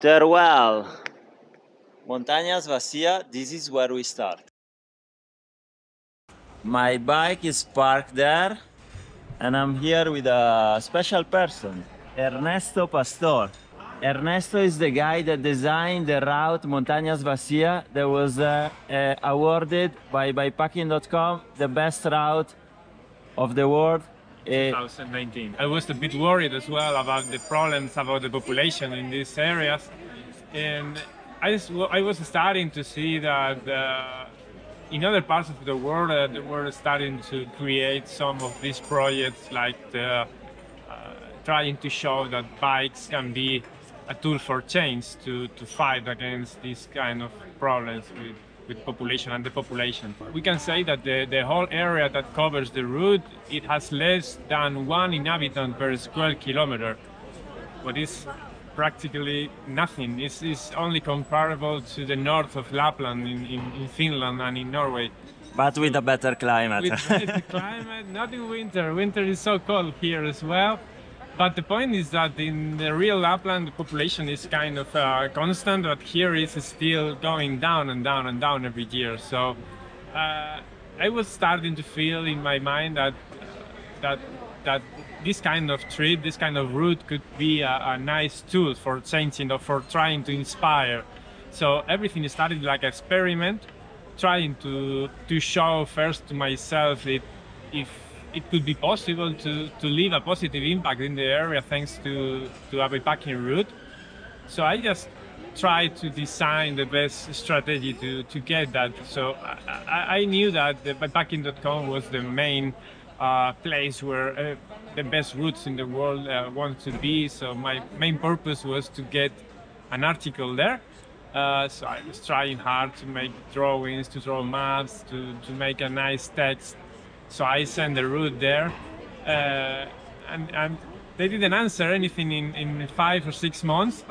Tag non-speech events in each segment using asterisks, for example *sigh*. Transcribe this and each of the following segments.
Teruel, Montañas Vacía, this is where we start. My bike is parked there, and I'm here with a special person, Ernesto Pastor. Ernesto is the guy that designed the route Montañas Vacía that was uh, uh, awarded by bikepacking.com the best route of the world. Uh, 2019. I was a bit worried as well about the problems about the population in these areas, and I, just, I was starting to see that uh, in other parts of the world uh, they were starting to create some of these projects, like the, uh, trying to show that bikes can be a tool for change to, to fight against these kind of problems with with population and the population. We can say that the, the whole area that covers the route, it has less than one inhabitant per square kilometer, what is practically nothing. It's, it's only comparable to the north of Lapland in, in, in Finland and in Norway. but with a better climate. With the climate, not in winter. Winter is so cold here as well. But the point is that in the real Lapland, the population is kind of uh, constant, but here it's still going down and down and down every year. So uh, I was starting to feel in my mind that that that this kind of trip, this kind of route, could be a, a nice tool for changing or for trying to inspire. So everything started like an experiment, trying to to show first to myself that if it could be possible to, to leave a positive impact in the area thanks to, to a bikepacking route. So I just tried to design the best strategy to, to get that. So I, I knew that the bikepacking.com was the main uh, place where uh, the best routes in the world uh, want to be. So my main purpose was to get an article there. Uh, so I was trying hard to make drawings, to draw maps, to, to make a nice text so I sent the route there, uh, and, and, they didn't answer anything in, in five or six months.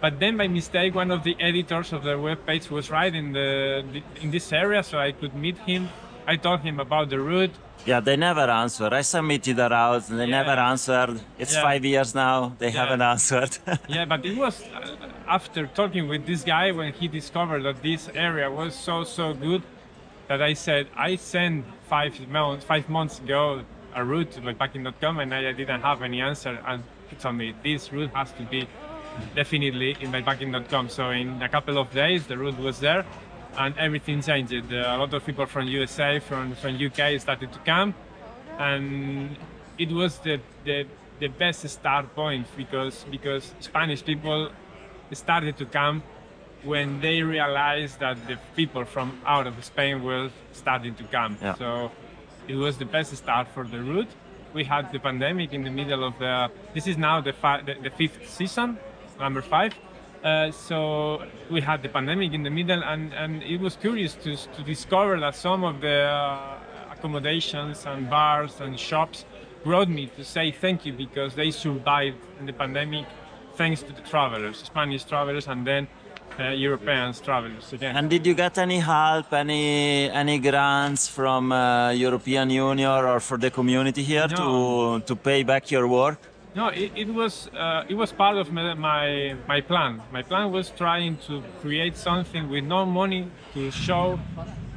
But then by mistake, one of the editors of their webpage was right in the, the in this area, so I could meet him. I told him about the route. Yeah, they never answered. I submitted the route, and they yeah. never answered. It's yeah. five years now, they yeah. haven't answered. *laughs* yeah, but it was uh, after talking with this guy when he discovered that this area was so, so good that I said I sent five months five months ago a route to bikepacking.com and I didn't have any answer and he told me this route has to be definitely in bikepacking.com. So in a couple of days the route was there and everything changed. A lot of people from USA, from, from UK started to come and it was the, the, the best start point because because Spanish people started to come when they realized that the people from out of Spain were starting to come. Yeah. So it was the best start for the route. We had the pandemic in the middle of the. This is now the fi- the, the, fifth season, number five. Uh, so we had the pandemic in the middle, and, and it was curious to, to discover that some of the uh, accommodations and bars and shops brought me to say thank you because they survived in the pandemic thanks to the travelers, Spanish travelers, and then uh, Europeans travelers again. And did you get any help, any any grants from uh, European Union or for the community here no. to to pay back your work? No, it, it was uh, it was part of my, my my plan. My plan was trying to create something with no money to show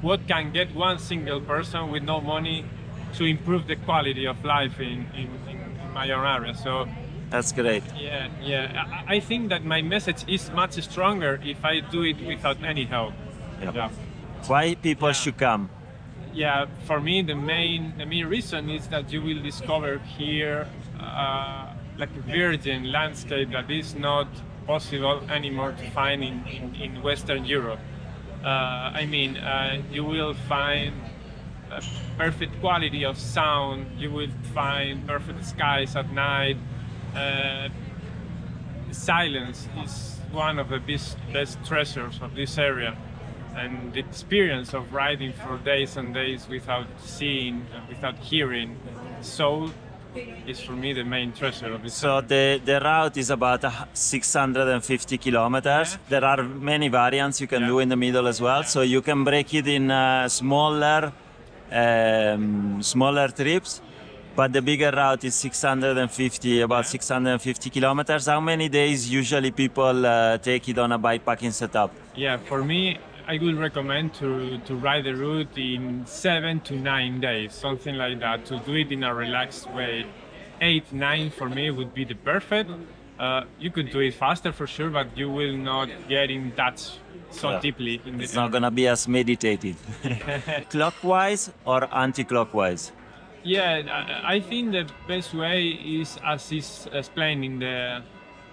what can get one single person with no money to improve the quality of life in, in, in my own area. So that's great. Yeah, yeah. I, think that my message is much stronger if I do it without any help. Yep. Yeah. Why people yeah. should come? Yeah, for me the main the main reason is that you will discover here uh, like a virgin landscape that is not possible anymore to find in, in, in Western Europe. Uh, I mean, uh, you will find perfect quality of sound, you will find perfect skies at night, uh, silence is one of the best, best treasures of this area and the experience of riding for days and days without seeing without hearing soul is for me the main treasure of it. so the, the route is about 650 kilometers yeah. there are many variants you can yeah. do in the middle as well yeah. so you can break it in uh, smaller um, smaller trips But the bigger route is 650, about 650 kilometers. How many days usually people uh, take it on a bikepacking setup? Yeah, for me, I would recommend to, to ride the route in seven to nine days, something like that, to do it in a relaxed way. Eight, nine for me would be the perfect. Uh, you could do it faster for sure, but you will not get in that so Yeah. deeply. In the, It's not gonna be as meditative. *laughs* *laughs* Clockwise or anti-clockwise? Yeah, I think the best way is as is explained in the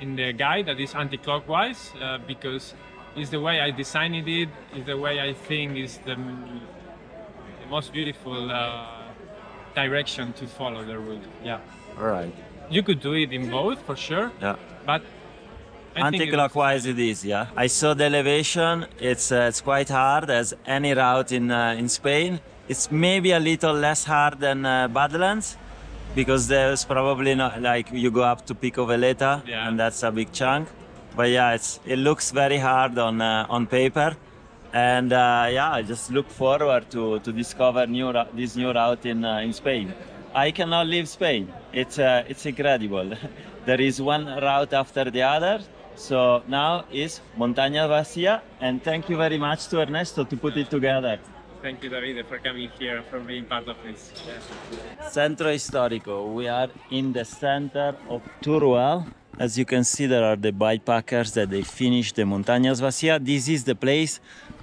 in the guide that is anti-clockwise uh, because it's the way I designed it. It's the way I think is the, the most beautiful uh, direction to follow the route. Yeah, All right. you could do it in both for sure, Yeah. but I think it- Anti-clockwise it is, yeah. I saw the elevation. It's uh, it's quite hard as any route in uh, in Spain. It's maybe a little less hard than uh, Badlands because there's probably not like you go up to Pico Veleta Yeah. and that's a big chunk. But yeah, it's it looks very hard on uh, on paper. And uh, yeah, I just look forward to, to discover new this new route in uh, in Spain. I cannot leave Spain. It's uh, it's incredible. *laughs* there is one route after the other. So now is Montaña Vacía, and thank you very much to Ernesto to put it together. Thank you, Davide, for coming here for being part of this. Yeah. Centro Histórico. We are in the center of Teruel. As you can see, there are the bikepackers that they finish the Montañas Vacía. This is the place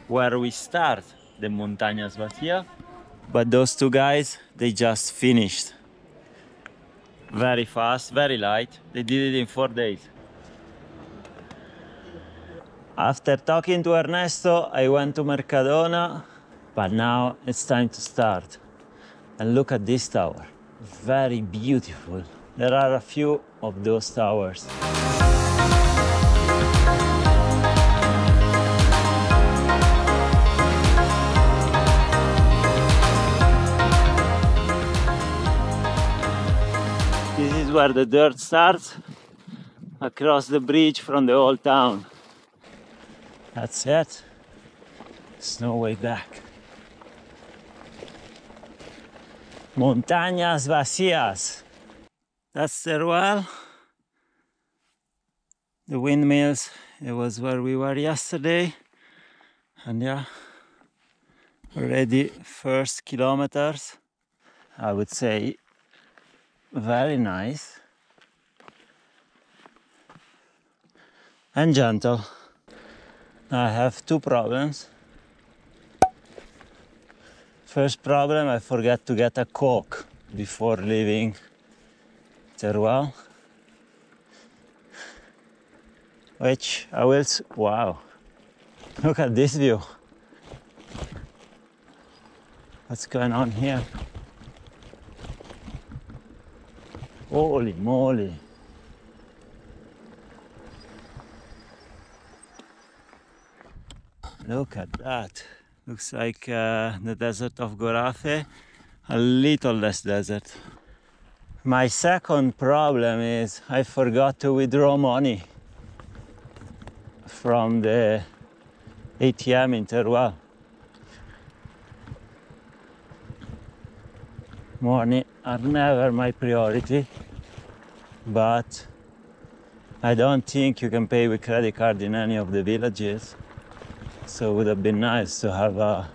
where we start the Montañas Vacía. But those two guys, they just finished. Very fast, very light. They did it in four days. After talking to Ernesto, I went to Mercadona, but now it's time to start. And look at this tower. Very beautiful. There are a few of those towers. This is where the dirt starts across the bridge from the old town. That's it. There's no way back. Montañas vacías. That's Teruel. The windmills, it was where we were yesterday. And yeah, already first kilometers. I would say very nice and gentle. I have two problems. First problem, I forgot to get a Coke before leaving Teruel. Which I will, wow, look at this view. What's going on here? Holy moly. Look at that. Looks like uh, the desert of Gorafe, a little less desert. My second problem is I forgot to withdraw money from the ATM in Teruel. Money are never my priority, but I don't think you can pay with credit card in any of the villages. So it would have been nice to have a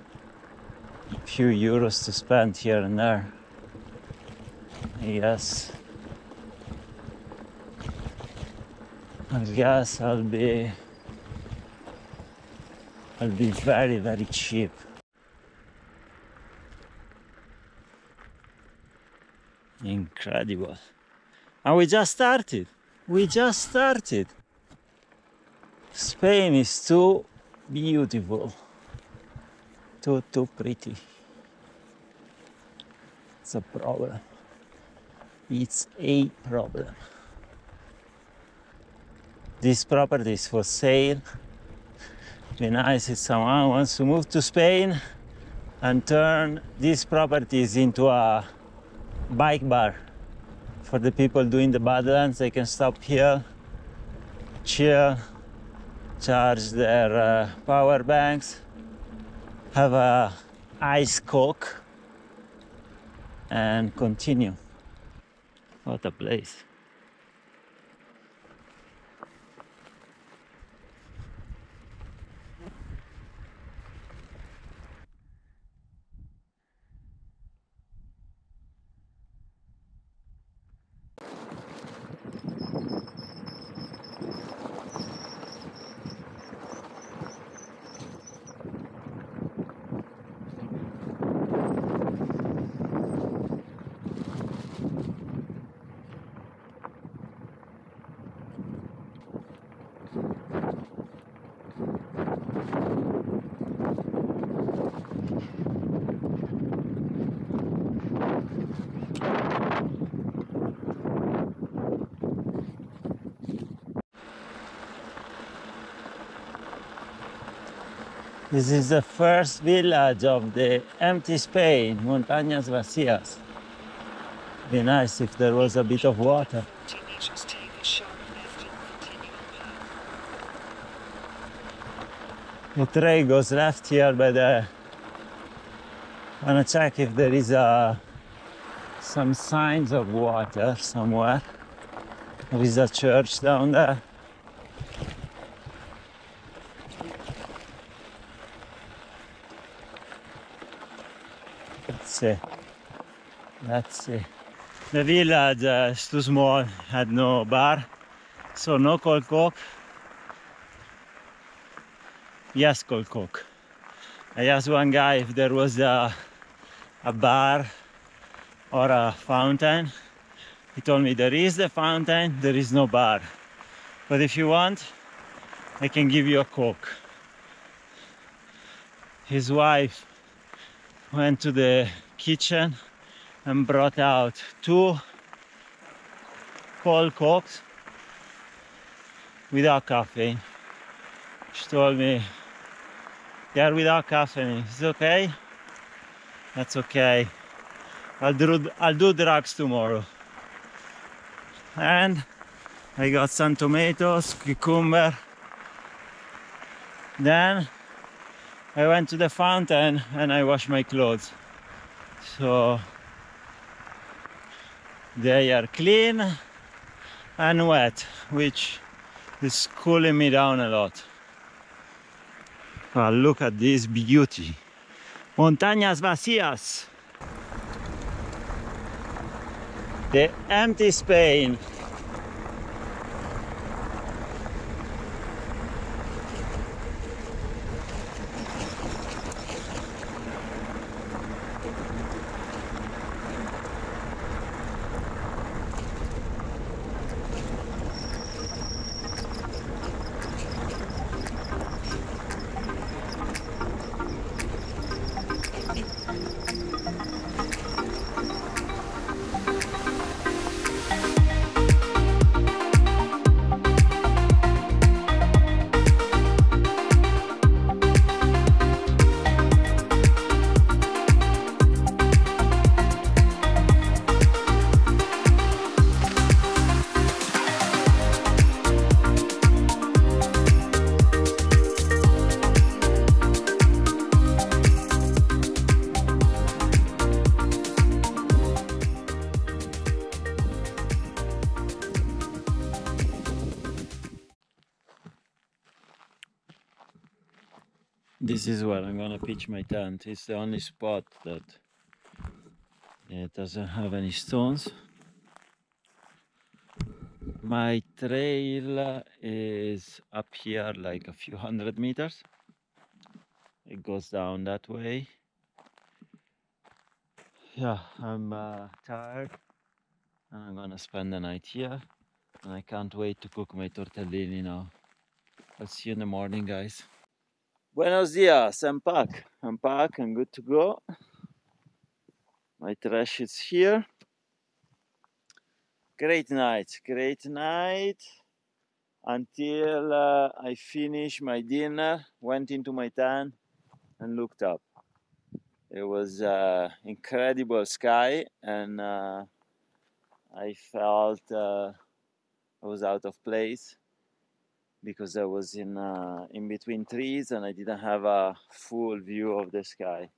few euros to spend here and there. Yes. I guess I'll be I'll be very very cheap. Incredible. And we just started. We just started. Spain is too beautiful. Too too pretty. It's a problem. It's a problem. This property is for sale. Be nice if someone wants to move to Spain and turn these properties into a bike bar for the people doing the Badlands. They can stop here, chill, charge their uh, power banks, have a ice coke, and continue. What a place. This is the first village of the empty Spain, Montañas Vacías. Be nice if there was a bit of water. The trail goes left here, but I wanna check if there is uh, some signs of water somewhere. There is a church down there. Let's see. Let's. The village uh, is too small, had no bar, so no cold coke. Yes, cold coke. I asked one guy if there was a, a bar or a fountain. He told me there is a fountain, there is no bar. But if you want, I can give you a coke. His wife went to the kitchen and brought out two cold cokes without caffeine. She told me they are without caffeine. It's okay. That's okay. I'll do I'll do drugs tomorrow. And I got some tomatoes, cucumber. Then I went to the fountain and I washed my clothes. So they are clean and wet, which is cooling me down a lot. Ah, look at this beauty. Montañas vacías. The empty Spain. Pitch my tent. It's the only spot that it doesn't have any stones. My trail is up here like a few hundred meters. It goes down that way. Yeah, I'm uh, tired and I'm gonna spend the night here. And I can't wait to cook my tortellini now. I'll see you in the morning, guys. Buenos dias, I'm back. I'm back, I'm good to go. My trash is here. Great night, great night until uh, I finished my dinner, went into my tent and looked up. It was uh, incredible sky and uh, I felt uh, I was out of place because I was in uh, in between trees and I didn't have a full view of the sky.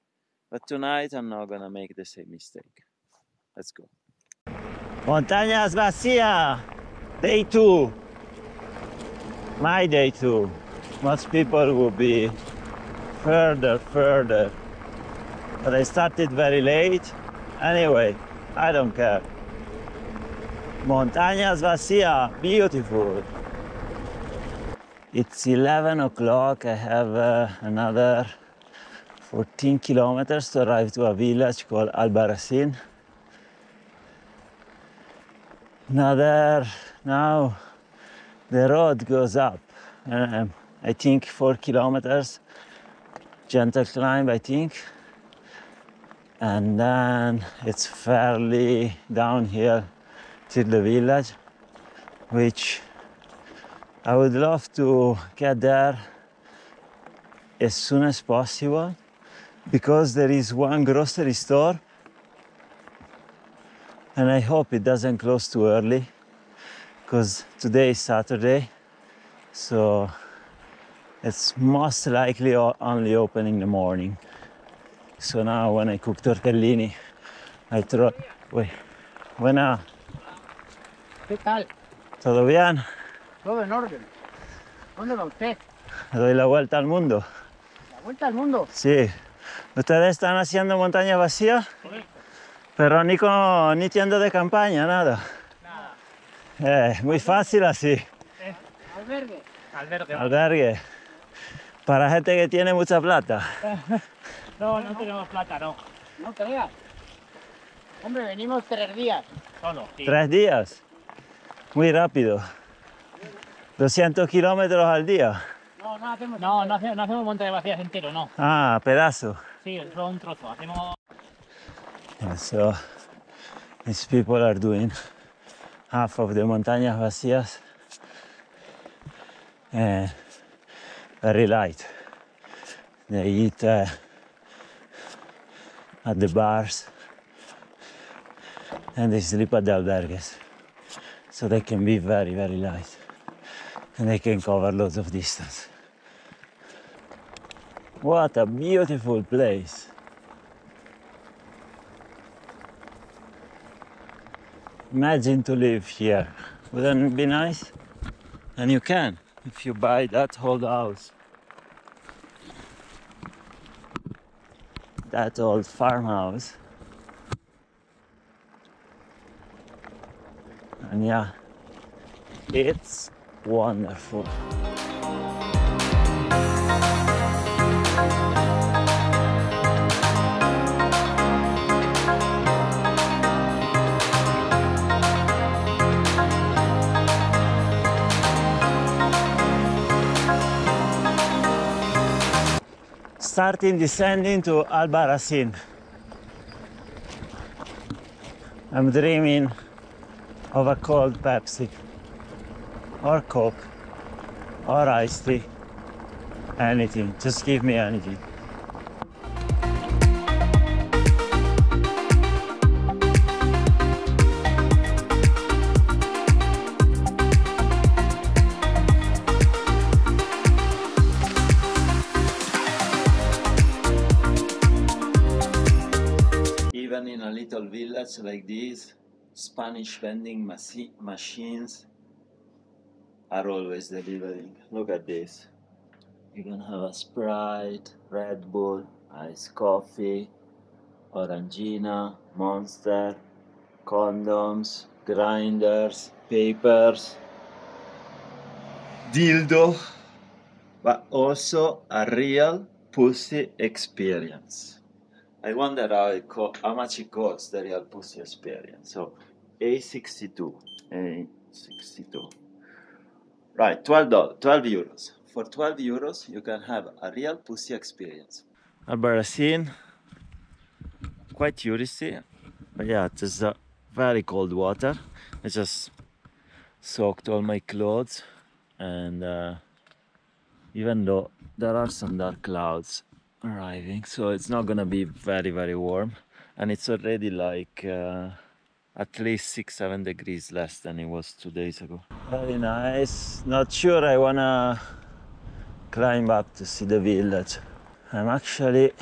But tonight I'm not gonna make the same mistake. Let's go. Montañas Vacía, day two. My day two. Most people will be further, further. But I started very late. Anyway, I don't care. Montañas Vacía, beautiful. It's 11 o'clock. I have uh, another 14 kilometers to arrive to a village called Albarracin. Another, now the road goes up. Um, I think four kilometers, gentle climb, I think. And then it's fairly downhill to the village, which I would love to get there as soon as possible because there is one grocery store and I hope it doesn't close too early because today is Saturday so it's most likely only open in the morning so now when I cook tortellini I throw wait buena ¿Qué tal? todo bien Todo en orden. ¿Dónde va usted? doy la vuelta al mundo La vuelta al mundo. Sí. ¿Ustedes están haciendo montaña vacía? Pero ni, con, ni tienda de campaña, nada. Eh, muy fácil así. Albergue. Albergue. Albergue. Para gente que tiene mucha plata. *laughs* No, no tenemos plata, no. No creas. Hombre, venimos tres días. Solo. Tres días. Muy rápido. 200 kilómetros al día. No, no hacemos. No, no hacemos, no hacemos monte de vacías entero, no. Ah, pedazo. Sí, solo un trozo. Hacemos. Yeah, so these people are doing half of the montañas vacías and very light. They eat uh, at the bars and they sleep at the albergues. So they can be very, very light and they can cover lots of distance. What a beautiful place! Imagine to live here. Wouldn't it be nice? And you can if you buy that old house. That old farmhouse. And yeah, it's wonderful. starting descending to Albarracin. I'm dreaming of a cold Pepsi or Coke or iced tea. Anything. Just give me anything. Even in a little village like this, Spanish vending machines are always delivering. Look at this. You can have a Sprite, Red Bull, iced coffee, Orangina, Monster, condoms, grinders, papers, dildo, but also a real pussy experience. I wonder how, it co- how much it costs the real pussy experience. So A62, A62. Right, 12 dollars, 12 euros. For 12 euros, you can have a real pussy experience. Albarracin, quite touristy, but yeah, it is uh, very cold water. I just soaked all my clothes, and uh, even though there are some dark clouds arriving, so it's not gonna be very very warm, and it's already like uh, at least six seven degrees less than it was two days ago. Very nice. Not sure I wanna climb up to see the village. I'm actually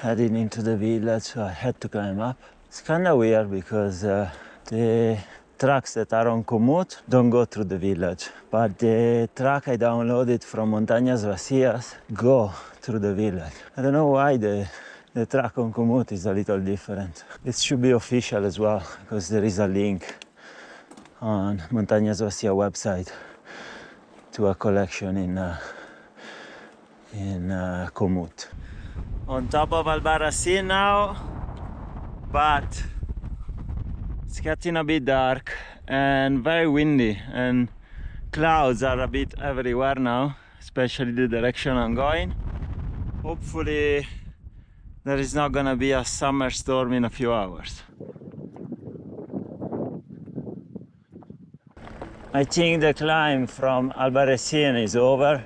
heading into the village, so I had to climb up. It's kind of weird because uh, The trucks that are on Komoot don't go through the village, but the truck I downloaded from Montañas Vacías go through the village. I don't know why the the track on Komoot is a little different. It should be official as well because there is a link on Montañas Vacías website to a collection in uh, in uh, Komoot. On top of Albarracin now, but it's getting a bit dark and very windy and clouds are a bit everywhere now, especially the direction I'm going. Hopefully there is not gonna be a summer storm in a few hours. I think the climb from Albarracin is over.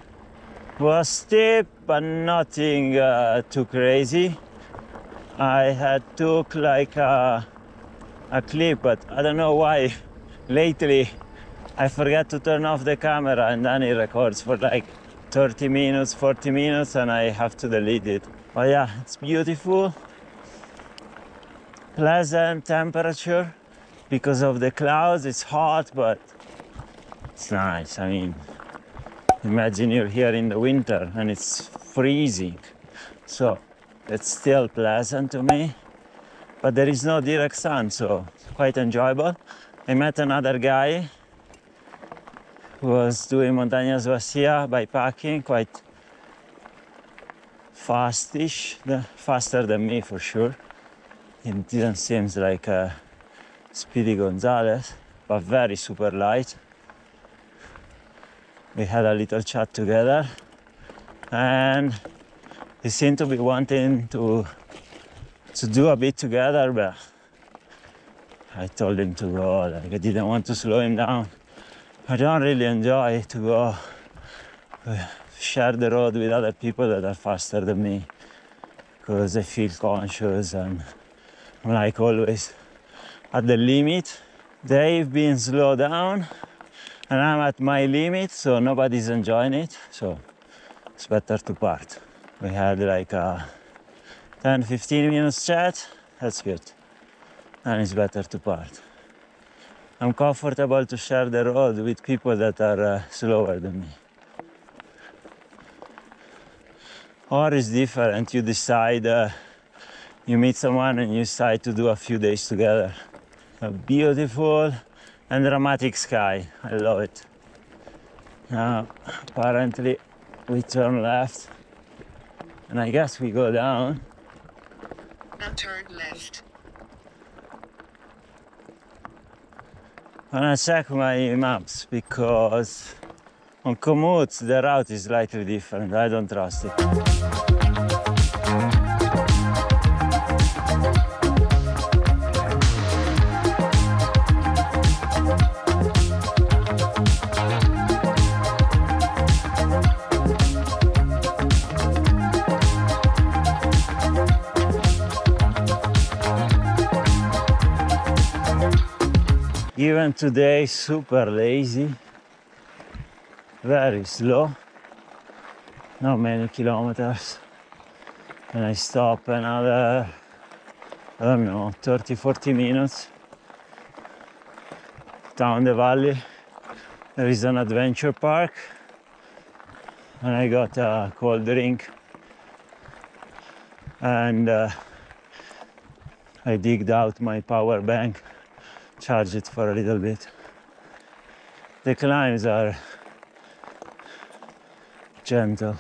Was steep, but nothing uh, too crazy. I had took like a, a clip, but I don't know why. *laughs* Lately, I forget to turn off the camera, and then it records for like 30 minutes, 40 minutes, and I have to delete it. But yeah, it's beautiful. Pleasant temperature because of the clouds. It's hot, but it's nice. I mean, imagine you're here in the winter and it's freezing. So it's still pleasant to me, but there is no direct sun, so quite enjoyable. I met another guy who was doing Montañas Vacía bikepacking, quite fastish, the- faster than me for sure. It didn't seem like a Speedy Gonzalez, but very super light. We had a little chat together, and he seemed to be wanting to to do a bit together, but I told him to go. Like I didn't want to slow him down. I don't really enjoy to go share the road with other people that are faster than me because I feel conscious and like always at the limit. They've been slowed down and I'm at my limit, so nobody's enjoying it. So it's better to part. We had like a 10 15 minutes chat, that's good. And it's better to part. I'm comfortable to share the road with people that are uh, slower than me. Or it's different, you decide, uh, you meet someone and you decide to do a few days together. A beautiful and dramatic sky, I love it. Now, apparently, we turn left, and I guess we go down. Now turn left. I'm gonna check my maps because on Komoot the route is slightly different. I don't trust it. Even today, super lazy, very slow, not many kilometers. And I stop another, I don't know, 30 40 minutes down the valley. There is an adventure park, and I got a cold drink. And uh, I digged out my power bank charge it for a little bit. The climbs are gentle.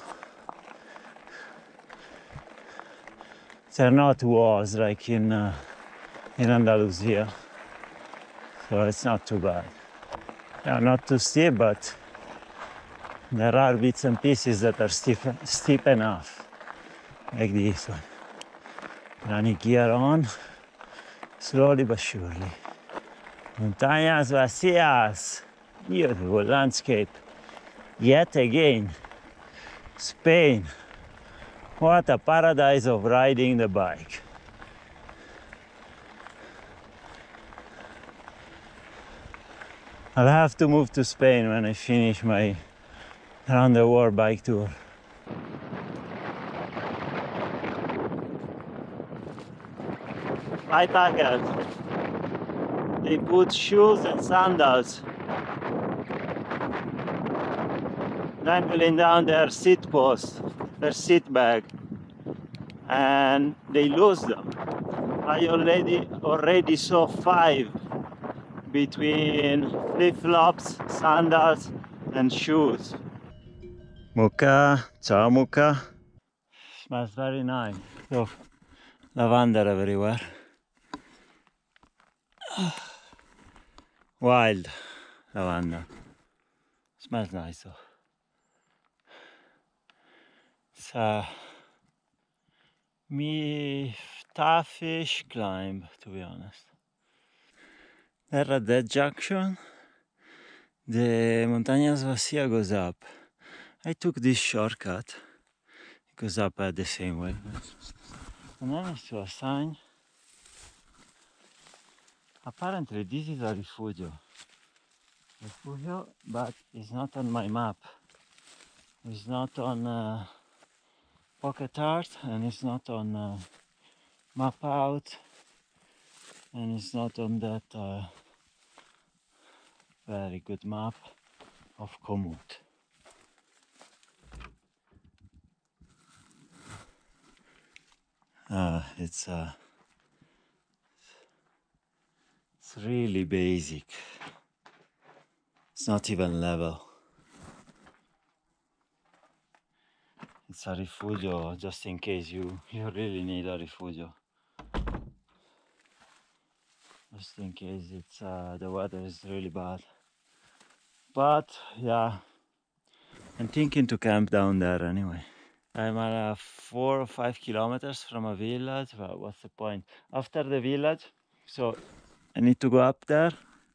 They're not walls like in uh, in Andalusia, so it's not too bad. Yeah, not too steep, but there are bits and pieces that are steep, steep enough, like this one. Running gear on, slowly but surely. Montañas Vacías, beautiful landscape. Yet again, Spain. What a paradise of riding the bike. I'll have to move to Spain when I finish my round the world bike tour. Hi, Packers. they put shoes and sandals. Dangling down their seat post, their seat bag, and they lose them. I already already saw five between flip-flops, sandals, and shoes. Muka, ciao Muka. Smells very nice. So, lavender everywhere. *sighs* Wild lavender. Smells nice though. It's a me toughish climb to be honest. There at that junction, the Montañas Vacia goes up. I took this shortcut. It goes up at the same way. And then I saw a sign. Apparently this is a refugio. Refugio, but it's not on my map. It's not on uh, Pocket Earth and it's not on uh, Map Out and it's not on that uh, very good map of Komoot. Uh, it's uh, it's really basic. It's not even level. It's a refugio just in case you, *laughs* you really need a refugio Just in case it's uh, the weather is really bad. But yeah, I'm thinking to camp down there anyway. I'm at uh, four or five kilometers from a village. But what's the point? After the village, so I need to go up there,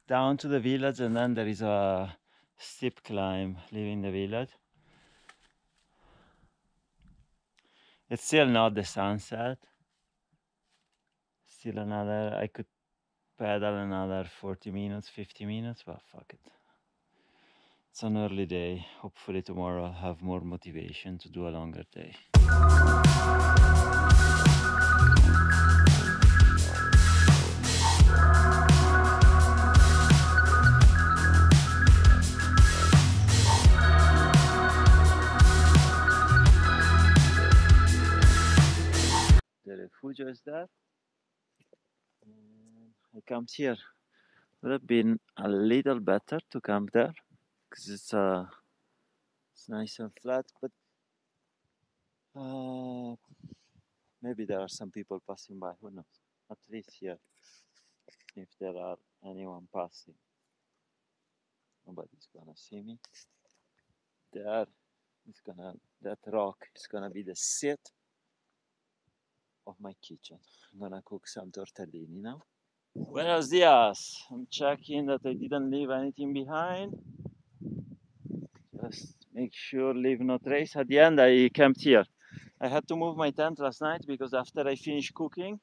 down to the village, and then there is a steep climb leaving the village. It's still not the sunset. Still another, I could pedal another 40 minutes, 50 minutes, but fuck it. It's an early day. Hopefully, tomorrow I'll have more motivation to do a longer day. Refugio is there. And I camped here. Would have been a little better to camp there because it's uh, it's nice and flat, but uh, maybe there are some people passing by. Who knows? At least here, if there are anyone passing, nobody's gonna see me. There, it's gonna that rock is gonna be the seat of my kitchen. I'm gonna cook some tortellini now. Buenos dias. I'm checking that I didn't leave anything behind. Just make sure leave no trace. At the end, I camped here. I had to move my tent last night because after I finished cooking,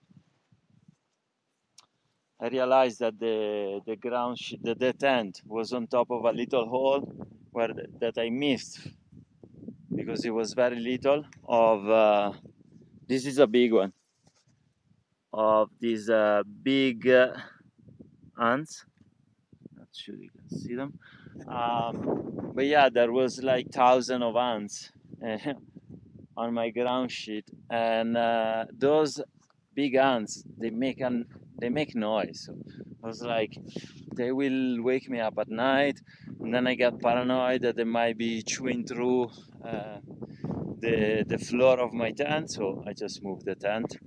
I realized that the the ground the, the tent was on top of a little hole where th- that I missed because it was very little of uh, this is a big one. Of these uh, big uh, ants. Not sure you can see them. Um, but yeah there was like thousand of ants *laughs* on my ground sheet. And uh, those big ants they make an they make noise. So i was like they will wake me up at night. And then i got paranoid that they might be chewing through uh, the the floor of my tent so i just moved the tent.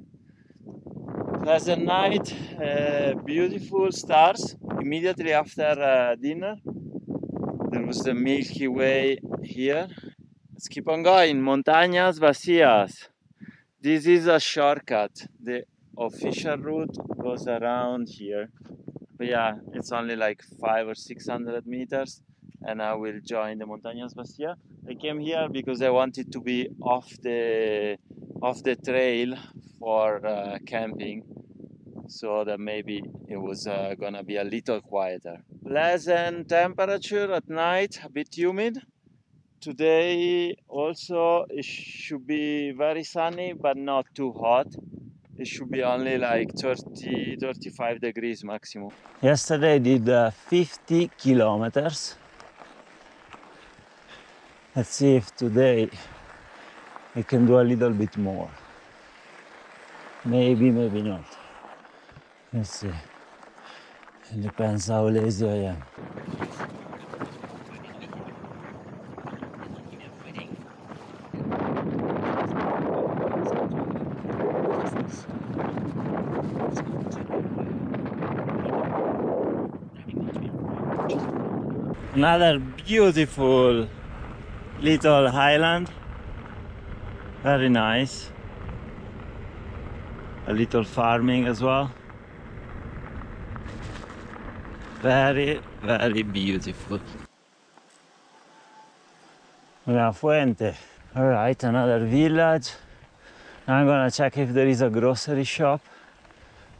Pleasant night uh, beautiful stars. Immediately after uh, dinner there was the milky way here. Let's keep on going. Montañas vacías. This is a shortcut. The official route goes around here. But yeah it's only like five or six hundred meters and i will join the montañas Vacía. i came here because i wanted to be off the off the trail for uh, camping so that maybe it was uh, gonna be a little quieter. Pleasant temperature at night a bit humid. Today also it should be very sunny but not too hot. It should be only like 30 35 degrees maximum. Yesterday I did uh, 50 kilometers let's see if today I can do a little bit more. Maybe maybe not. Let's see. It depends how lazy I am. Another beautiful little island very nice. A little farming as well. Very very beautiful. La fuente. All right another village. I'm gonna check if there is a grocery shop.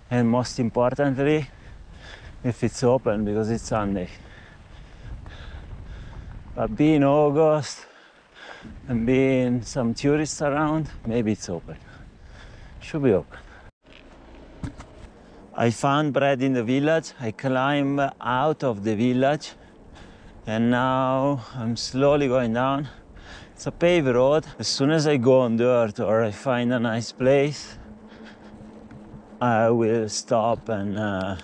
And most importantly if it's open because it's sunday but being August and being some tourists around, maybe it's open. Should be open. I found bread in the village. I climb out of the village and now I'm slowly going down. It's a paved road. As soon as I go on dirt or I find a nice place, I will stop and, uh,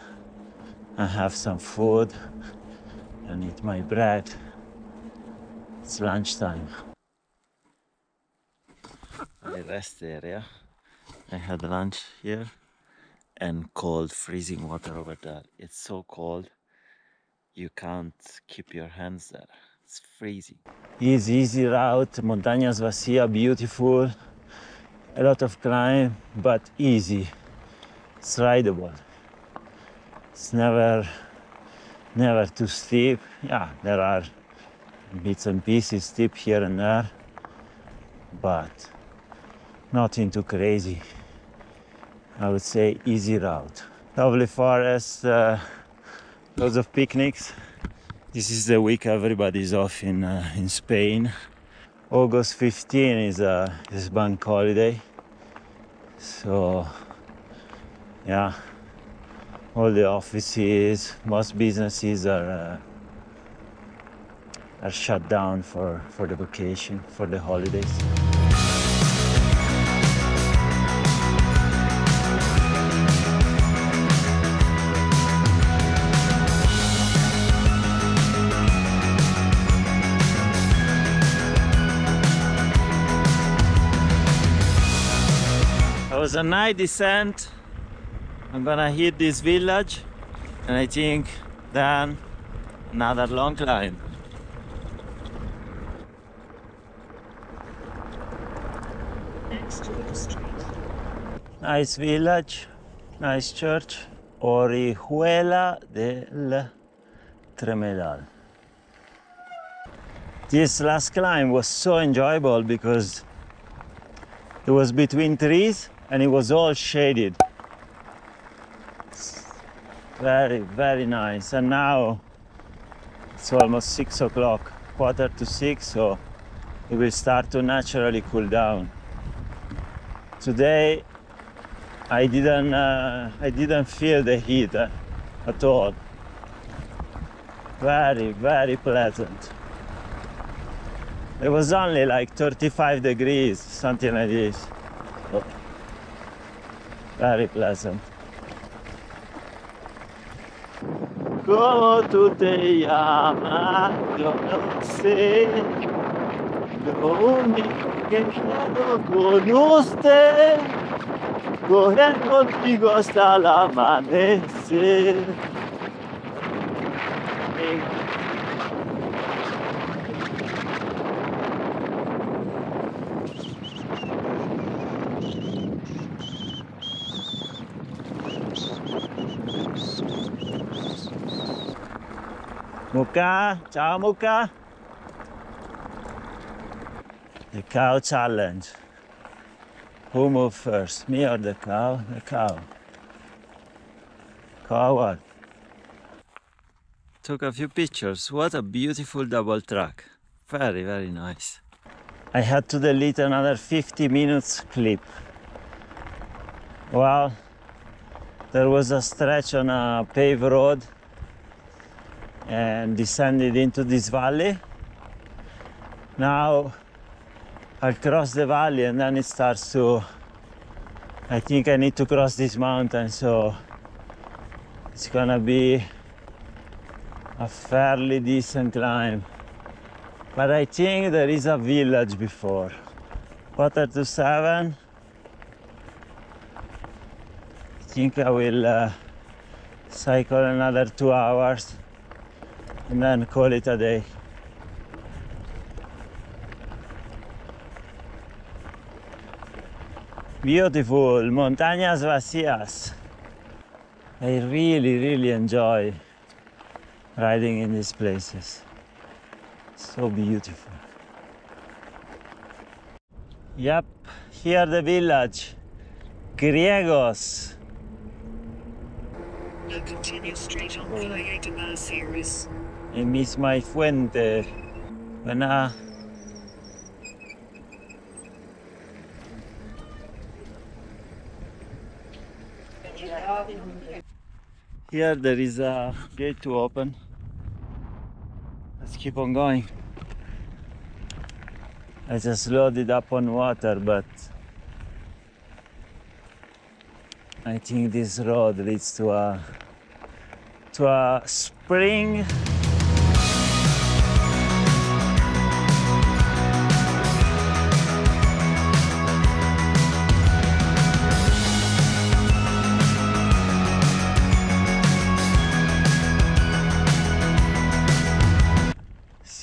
and have some food and eat my bread. It's lunchtime. I rest area. I had lunch here and cold freezing water over there. It's so cold you can't keep your hands there. It's freezing. Easy, easy route. Montañas Vacía, beautiful. A lot of climb, but easy. It's rideable. It's never, never too steep. Yeah, there are bits and pieces, tip here and there, but nothing too crazy. I would say easy route. Lovely forest, uh, loads of picnics. This is the week everybody's off in uh, in Spain. August 15 is a is bank holiday, so yeah, all the offices, most businesses are. Uh, are shut down for, for the vacation, for the holidays. It was a night descent. I'm gonna hit this village and I think then another long climb. Nice village, nice church. Orihuela del Tremedal. This last climb was so enjoyable because it was between trees and it was all shaded. Very, very nice. And now it's almost six o'clock, quarter to six, so it will start to naturally cool down. Today I didn't uh, I didn't feel the heat uh, at all. Very very pleasant. It was only like 35 degrees, something like this. So, very pleasant. ¿Cómo tú te llamas? Yo no sé. Lo único que quiero con usted correr contigo hasta el amanecer. Muka, ciao Muka. The cow challenge. Who moved first, me or the cow? The cow. Coward. Took a few pictures. What a beautiful double track. Very, very nice. I had to delete another 50 minutes clip. Well, there was a stretch on a paved road and descended into this valley. Now I'll cross the valley and then it starts to. I think I need to cross this mountain, so it's gonna be a fairly decent climb. But I think there is a village before. Quarter to seven. I think I will uh, cycle another two hours and then call it a day. Beautiful, montañas vacías. I really, really enjoy riding in these places. So beautiful. Yep, here the village. Griegos. Now continue straight on Calle de Maceres. I miss my fuente. Buena. Here there is a gate to open. Let's keep on going. I just loaded up on water, but I think this road leads to a to a spring.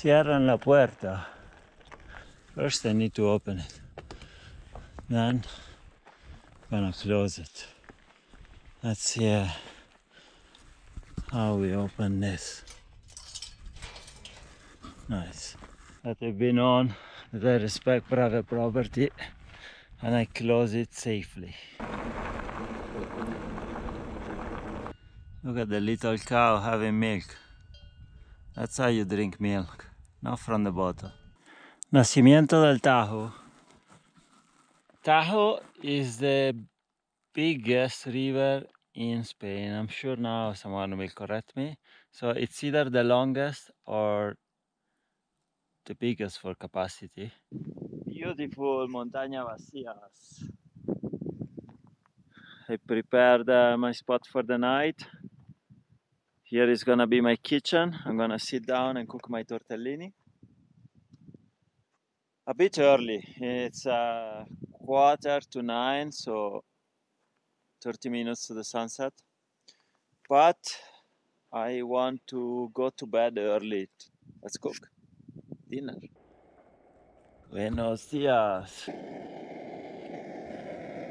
Cierran la puerta. First I need to open it. Then I'm gonna close it. Let's see how we open this. Nice. That I've been on I respect private property and I close it safely. Look at the little cow having milk. That's how you drink milk, not from the bottle. Nacimiento del Tajo. Tajo is the biggest river in Spain. I'm sure now someone will correct me. So it's either the longest or the biggest for capacity. Beautiful montaña vacías. I prepared uh, my spot for the night. Here is gonna be my kitchen. I'm gonna sit down and cook my tortellini. A bit early. It's a quarter to nine, so 30 minutes to the sunset. But I want to go to bed early. Let's cook dinner. Buenos dias.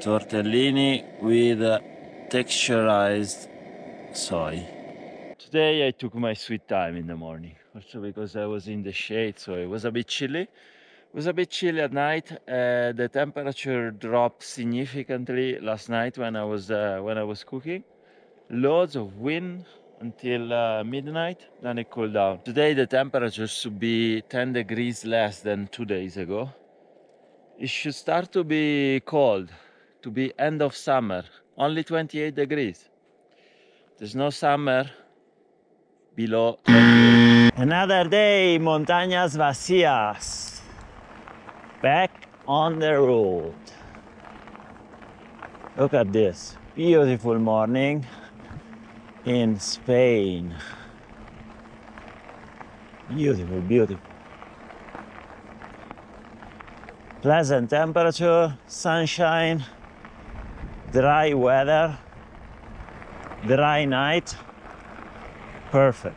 Tortellini with uh, texturized soy. Today I took my sweet time in the morning, also because I was in the shade, so it was a bit chilly. It was a bit chilly at night. Uh, the temperature dropped significantly last night when I was uh, when I was cooking. Loads of wind until uh, midnight, then it cooled down. Today the temperature should be 10 degrees less than two days ago. It should start to be cold, to be end of summer. Only 28 degrees. There's no summer below 28. Another day, montañas vacías. Back on the road. Look at this beautiful morning in Spain. Beautiful, beautiful. Pleasant temperature, sunshine, dry weather, dry night. Perfect.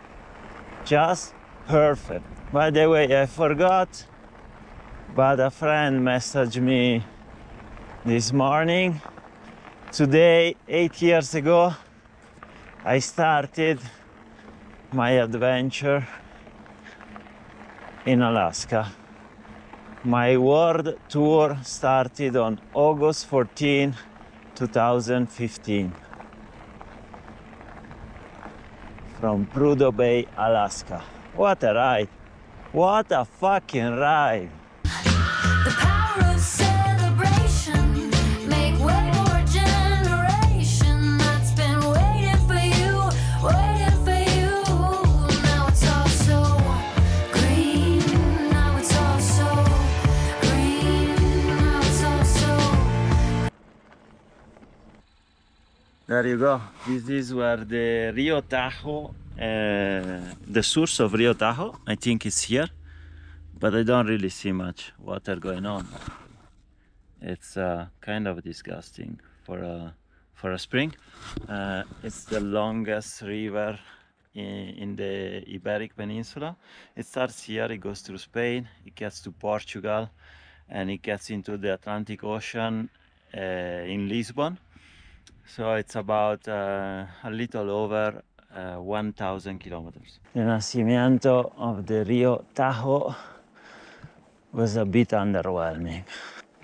Just perfect. By the way, I forgot, but a friend messaged me this morning. Today, eight years ago, I started my adventure in Alaska. My world tour started on August 14, 2015 from Prudhoe Bay, Alaska. What a ride! What a fucking ride! There you go. This is where the Rio Tajo, uh, the source of Rio Tajo, I think it's here, but I don't really see much water going on. It's uh, kind of disgusting for a for a spring. Uh, it's the longest river in, in the Iberic Peninsula. It starts here, it goes through Spain, it gets to Portugal, and it gets into the Atlantic Ocean uh, in Lisbon. So it's about uh, a little over uh, 1,000 kilometers. The nacimiento of the Rio Tajo was a bit underwhelming.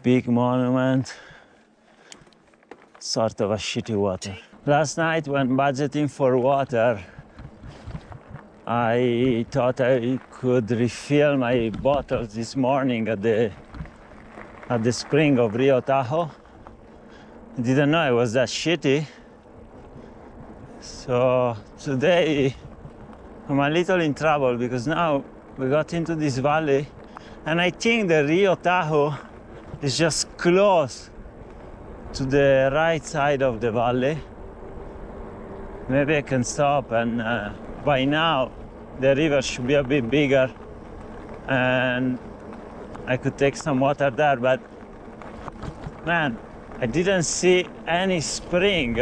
Big monument, sort of a shitty water. Last night, when budgeting for water, I thought I could refill my bottles this morning at the at the spring of Rio Tajo. I didn't know it was that shitty. So today I'm a little in trouble because now we got into this valley and I think the Rio Tajo is just close to the right side of the valley. Maybe I can stop and uh, by now the river should be a bit bigger and I could take some water there but man I didn't see any spring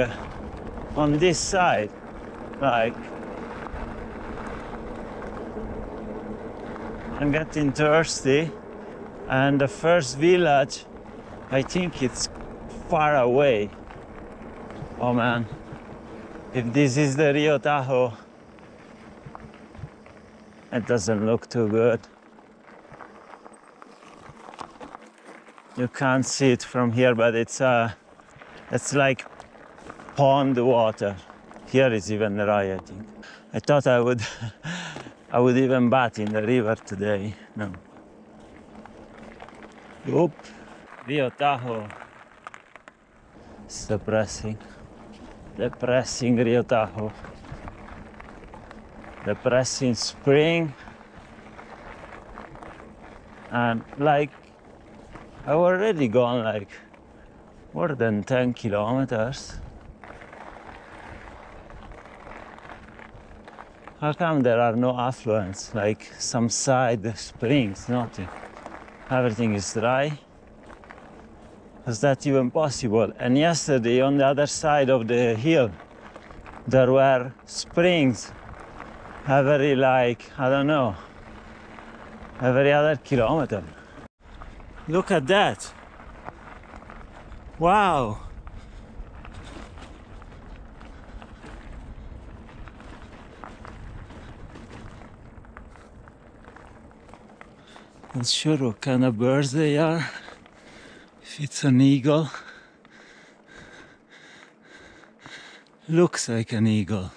on this side like I'm getting thirsty and the first village I think it's far away. Oh man. If this is the Rio Tajo it doesn't look too good you can't see it from here but it's uh it's like pond water. Here is even dry i think i thought i would *laughs* i would even bat in the river today. No. Oop. rio tajo it's depressing. Depressing rio tajo depressing spring. And like I've already gone like more than 10 kilometers. How come there are no affluents, like some side springs, nothing? Everything is dry. Is that even possible? And yesterday, on the other side of the hill, there were springs every, like, I don't know, every other kilometer. Look at that. Wow. Not sure what kind of birds they are. If it's an eagle. Looks like an eagle.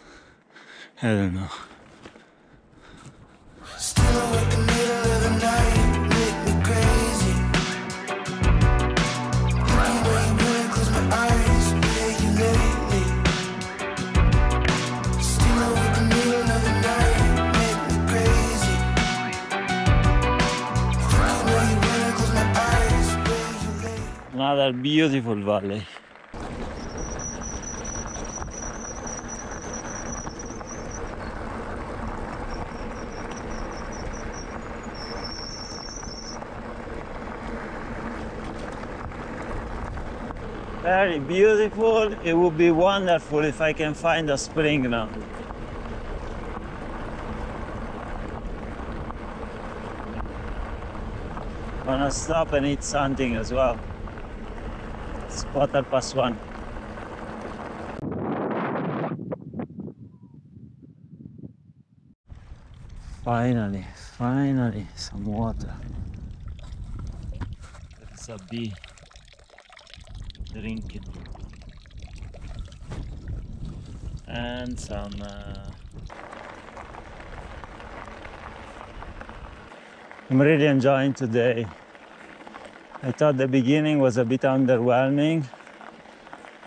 I don't know. Another beautiful valley. Very beautiful. It would be wonderful if I can find a spring now. Gonna stop and eat something as well. It's quarter past one. Finally, finally, some water. It's a bee drinking. And some. Uh... I'm really enjoying today. I thought the beginning was a bit underwhelming,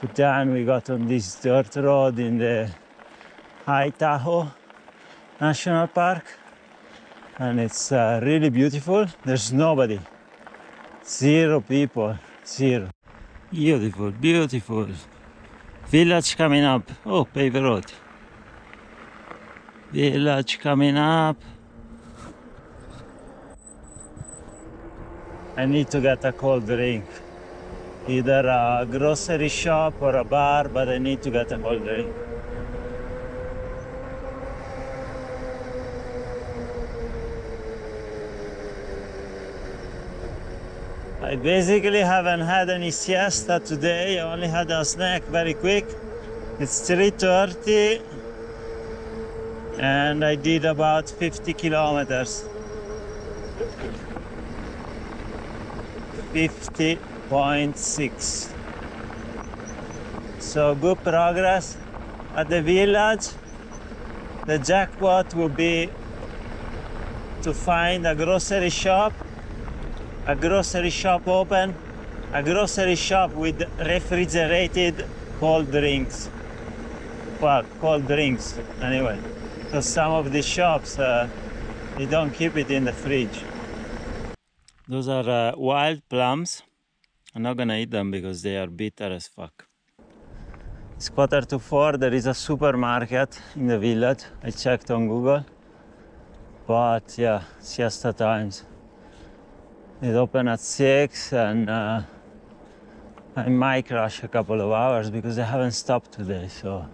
but then we got on this dirt road in the High Tajo National Park, and it's uh, really beautiful. There's nobody, zero people, zero. Beautiful, beautiful. Village coming up. Oh, paved road. Village coming up. I need to get a cold drink. Either a grocery shop or a bar, but I need to get a cold drink. I basically haven't had any siesta today. I only had a snack very quick. It's 3:30 and I did about 50 kilometers. 50.6. So good progress at the village. The jackpot will be to find a grocery shop a grocery shop open, a grocery shop with refrigerated cold drinks. Well, cold drinks anyway. So some of the shops uh, they don't keep it in the fridge. Those are uh, wild plums. I'm not gonna eat them because they are bitter as fuck. It's quarter to four. There is a supermarket in the village. I checked on Google, but yeah, siesta times. It open at six, and uh, I might crash a couple of hours because I haven't stopped today. So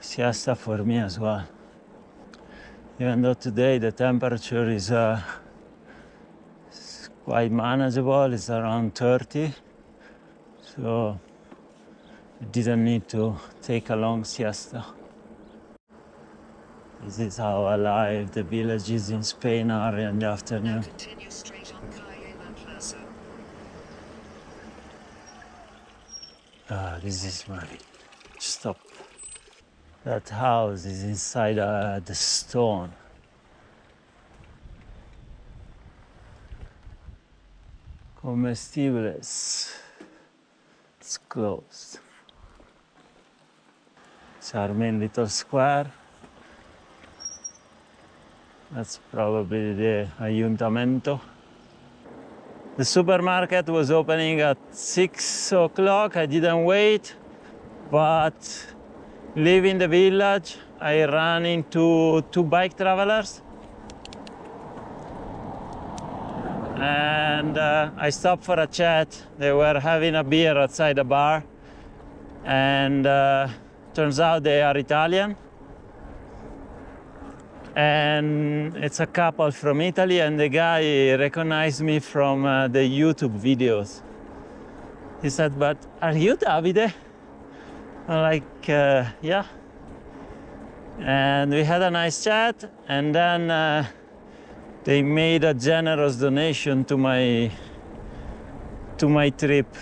siesta for me as well. Even though today the temperature is uh, quite manageable, it's around 30, so I didn't need to take a long siesta. This is how alive the villages in Spain are in the afternoon. Continue straight on Calle La Plaza. Ah, this is my stop. That house is inside uh, the stone. Comestibles. It's closed. Main little square. That's probably the ayuntamiento. The supermarket was opening at six o'clock. I didn't wait, but leaving the village, I ran into two bike travelers. And uh, I stopped for a chat. They were having a beer outside the bar. And uh, turns out they are Italian. And it's a couple from Italy, and the guy recognized me from uh, the YouTube videos. He said, But are you Davide? I'm like, uh, Yeah. And we had a nice chat, and then uh, they made a generous donation to my to my trip.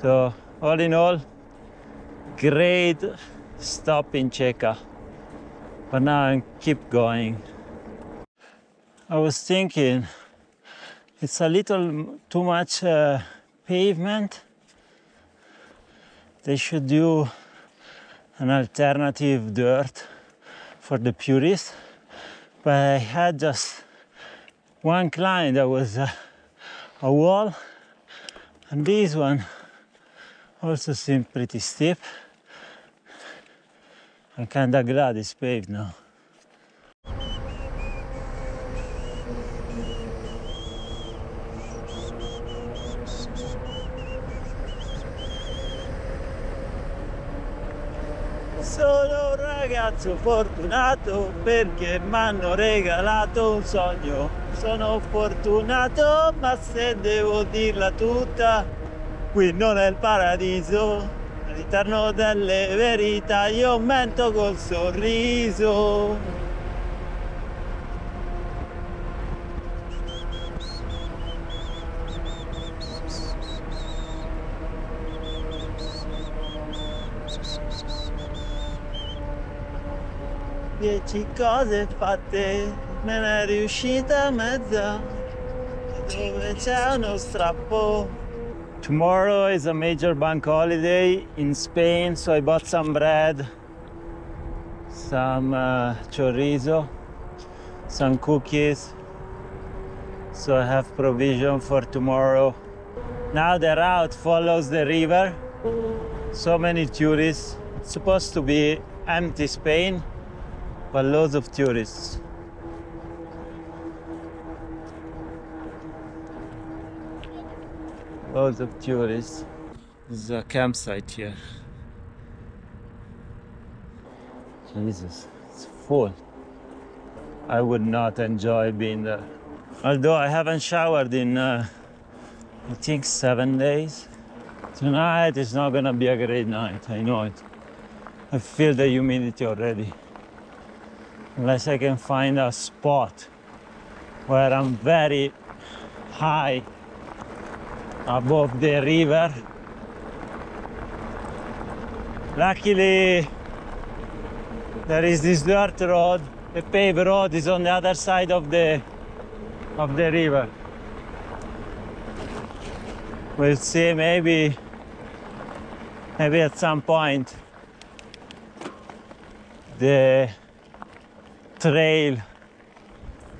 So all in all, great stop in Checa but now I keep going. I was thinking it's a little too much uh, pavement. They should do an alternative dirt for the purists. But I had just one client that was uh, a wall, and this one also seemed pretty steep. I'm kinda glad it's paved now. Sono un ragazzo fortunato perché mi hanno regalato un sogno. Sono fortunato, ma se devo dirla tutta, qui non è il paradiso. All'interno delle verità io mento col sorriso. Dieci cose fatte, me ne è riuscita mezza, dove c'è uno strappo. Tomorrow is a major bank holiday in Spain, so I bought some bread, some uh, chorizo, some cookies. So I have provision for tomorrow. Now the route follows the river So many tourists. It's supposed to be empty Spain, but loads of tourists. Loads of tourists. This is a campsite here. Jesus, it's full. I would not enjoy being there. Although I haven't showered in, uh, I think, seven days. Tonight is not gonna be a great night, I know it. I feel the humidity already. Unless I can find a spot where I'm very high above the river. Luckily, there is this dirt road. The paved road is on the other side of the of the river. We'll see. Maybe, maybe at some point, the trail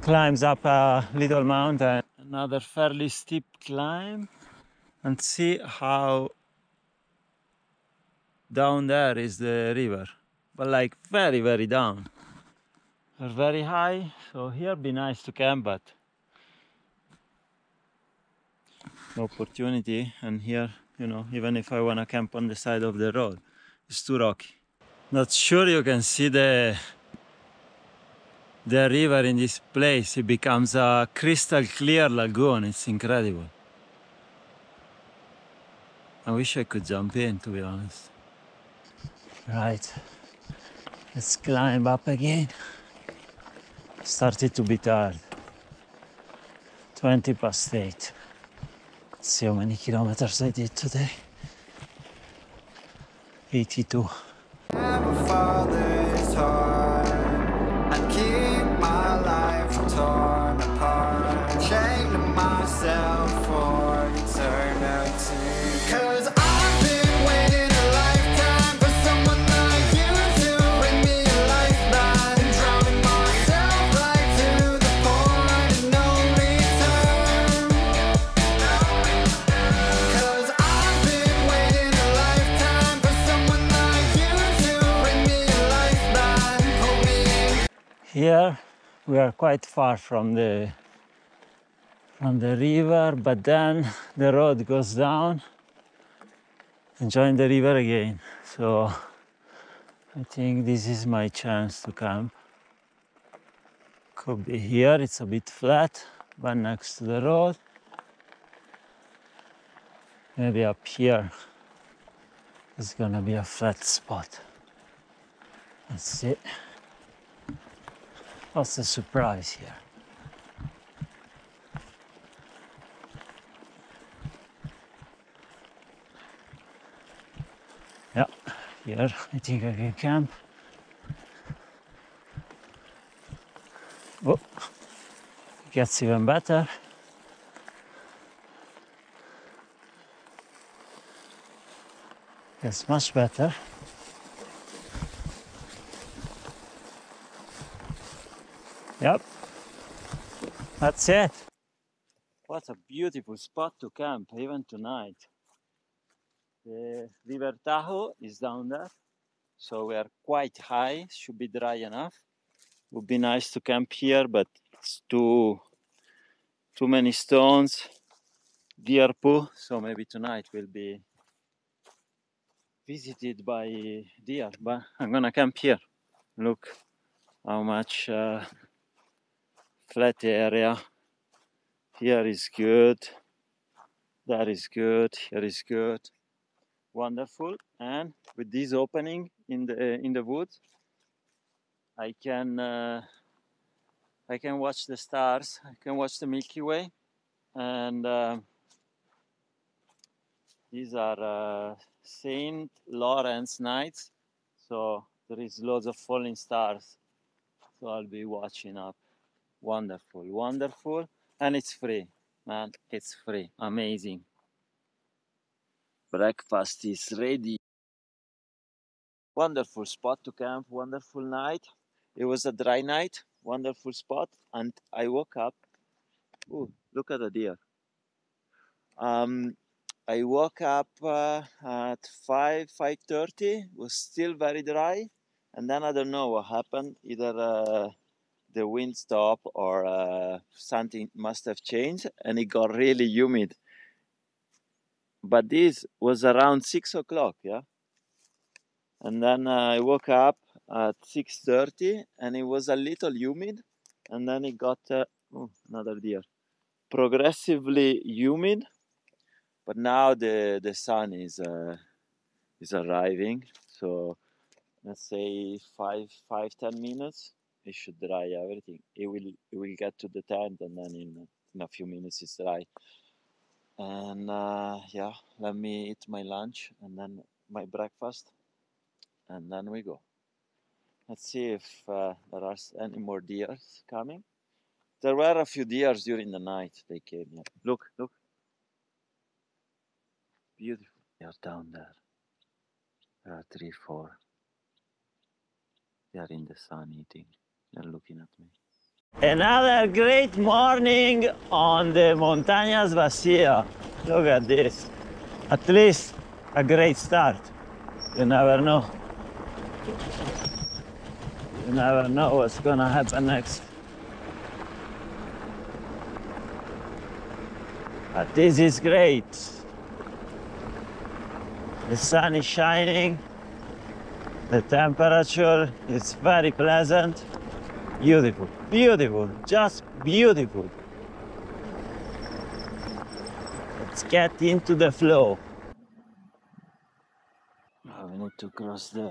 climbs up a little mountain. Another fairly steep climb, and see how down there is the river, but like very, very down. Very high, so here be nice to camp, but opportunity. And here, you know, even if I wanna camp on the side of the road, it's too rocky. Not sure you can see the the river in this place. It becomes a crystal clear lagoon. It's incredible. I wish I could jump in, to be honest. Right, let's climb up again. Started to be tired. 20 past 8. Let's see how many kilometers I did today. 82. Torn apart. Chained to myself for eternity. Cause I've been waiting. Here we are quite far from the from the river, but then the road goes down and join the river again. So I think this is my chance to camp. Could be here, it's a bit flat, but next to the road. Maybe up here is gonna be a flat spot. Let's see. What's the surprise here? Yeah, here I think I can camp. Oh, gets even better. Gets much better. Yep. That's it. What a beautiful spot to camp, even tonight. The River Tajo is down there, so we are quite high, should be dry enough. Would be nice to camp here, but it's too too many stones, deer poo, so maybe tonight will be visited by deer, but I'm gonna camp here. Look how much uh, flat area. Here is good. That is good. Here is good. Wonderful. And with this opening in the in the woods, I can uh, I can watch the stars. I can watch the Milky Way, and uh, these are uh, Saint Lawrence nights. So there is loads of falling stars. So I'll be watching up. Wonderful, wonderful. And it's free, man. It's free. Amazing. Breakfast is ready. Wonderful spot to camp, wonderful night. It was a dry night, wonderful spot. And I woke up. Ooh, look at the deer. Um, I woke up uh, at 5 5:30 was still very dry and then I don't know what happened either uh, the wind stopped or uh, something must have changed and it got really humid. But this was around 6 o'clock yeah? And then uh, I woke up at 6:30 and it was a little humid and then it got uh, oh, another deer. Progressively humid but now the the sun is uh, is arriving. So let's say five five ten minutes it should dry everything. It will it will get to the tent and then in in a few minutes it's dry. And uh, yeah let me eat my lunch and then my breakfast and then we go. Let's see if uh, there are any more deers coming. There were a few deers during the night. They came here look look. Beautiful. They are down there. There are three four. They are in the sun eating they're looking at me Another great morning on the Montañas Vacía. Look at this. At least a great start. You never know. You never know what's gonna happen next. But this is great. The sun is shining. The temperature is very pleasant. Beautiful, beautiful, just beautiful. Let's get into the flow. Oh, we need to cross the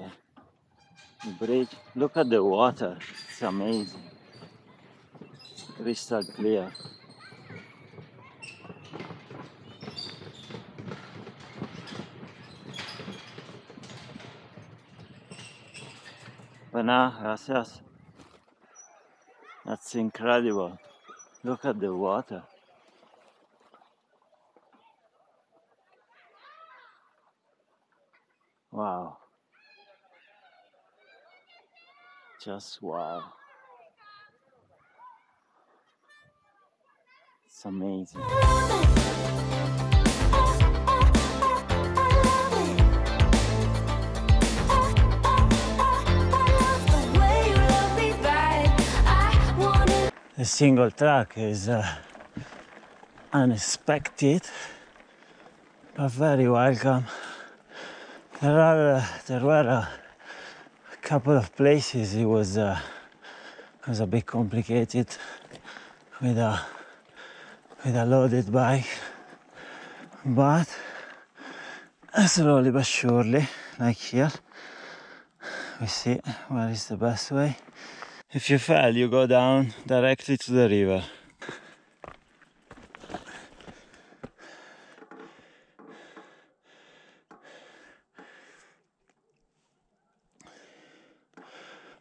bridge. Look at the water, it's amazing. Crystal clear. Buena, gracias. That's incredible. Look at the water. Wow. Just wow. It's amazing. Single track is uh, unexpected but very welcome. There are uh, there were a couple of places it was uh, it was a bit complicated with a with a loaded bike, but slowly but surely, like here, we see where is the best way. If you fail, you go down directly to the river.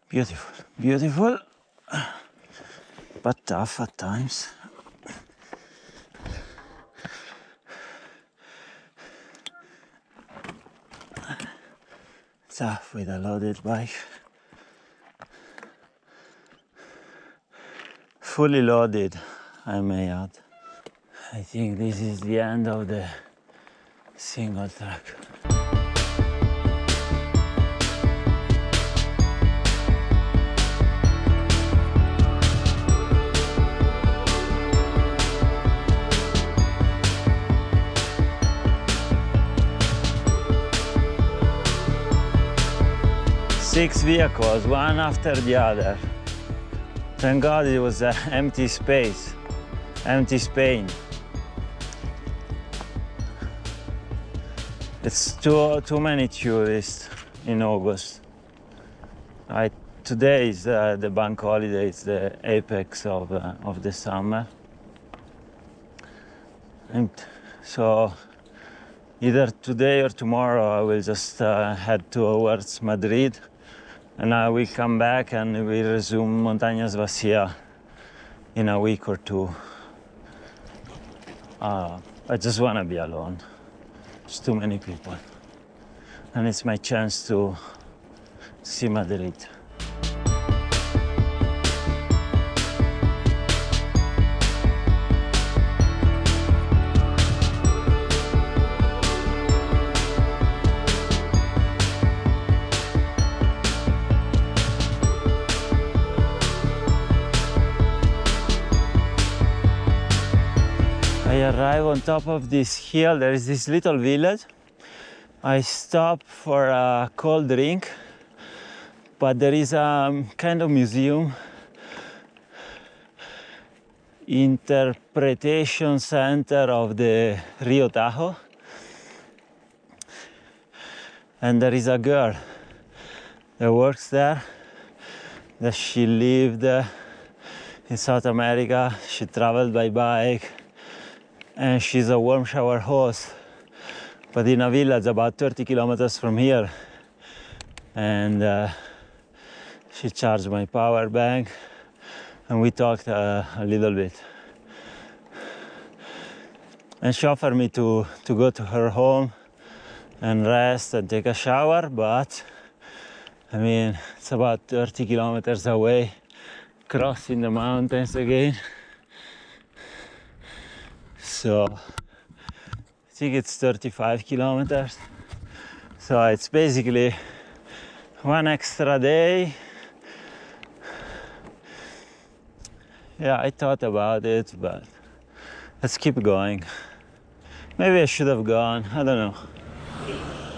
Beautiful, beautiful, but tough at times. Tough with a loaded bike. Fully loaded, I may add. I think this is the end of the single track. Six vehicles, one after the other. Thank God it was an *laughs* empty space, empty Spain. It's too too many tourists in August. Right, today is uh, the bank holiday. It's the apex of uh, of the summer, and so either today or tomorrow I will just uh, head towards Madrid and I will come back and we resume Montañas Vacía in a week or two. Uh, I just want to be alone. There's too many people. And it's my chance to see Madrid. Arrive on top of this hill. There is this little village. I stop for a cold drink, but there is a kind of museum interpretation center of the Rio Tajo. And there is a girl that works there that she lived uh, in South America. She traveled by bike and she's a warm shower host, but in a village about 30 kilometers from here. And uh, she charged my power bank and we talked uh, a little bit. And she offered me to, to go to her home and rest and take a shower, but I mean, it's about 30 kilometers away, crossing the mountains again. So I think it's 35 kilometers. So it's basically one extra day. Yeah, I thought about it, but let's keep going. Maybe I should have gone, I don't know.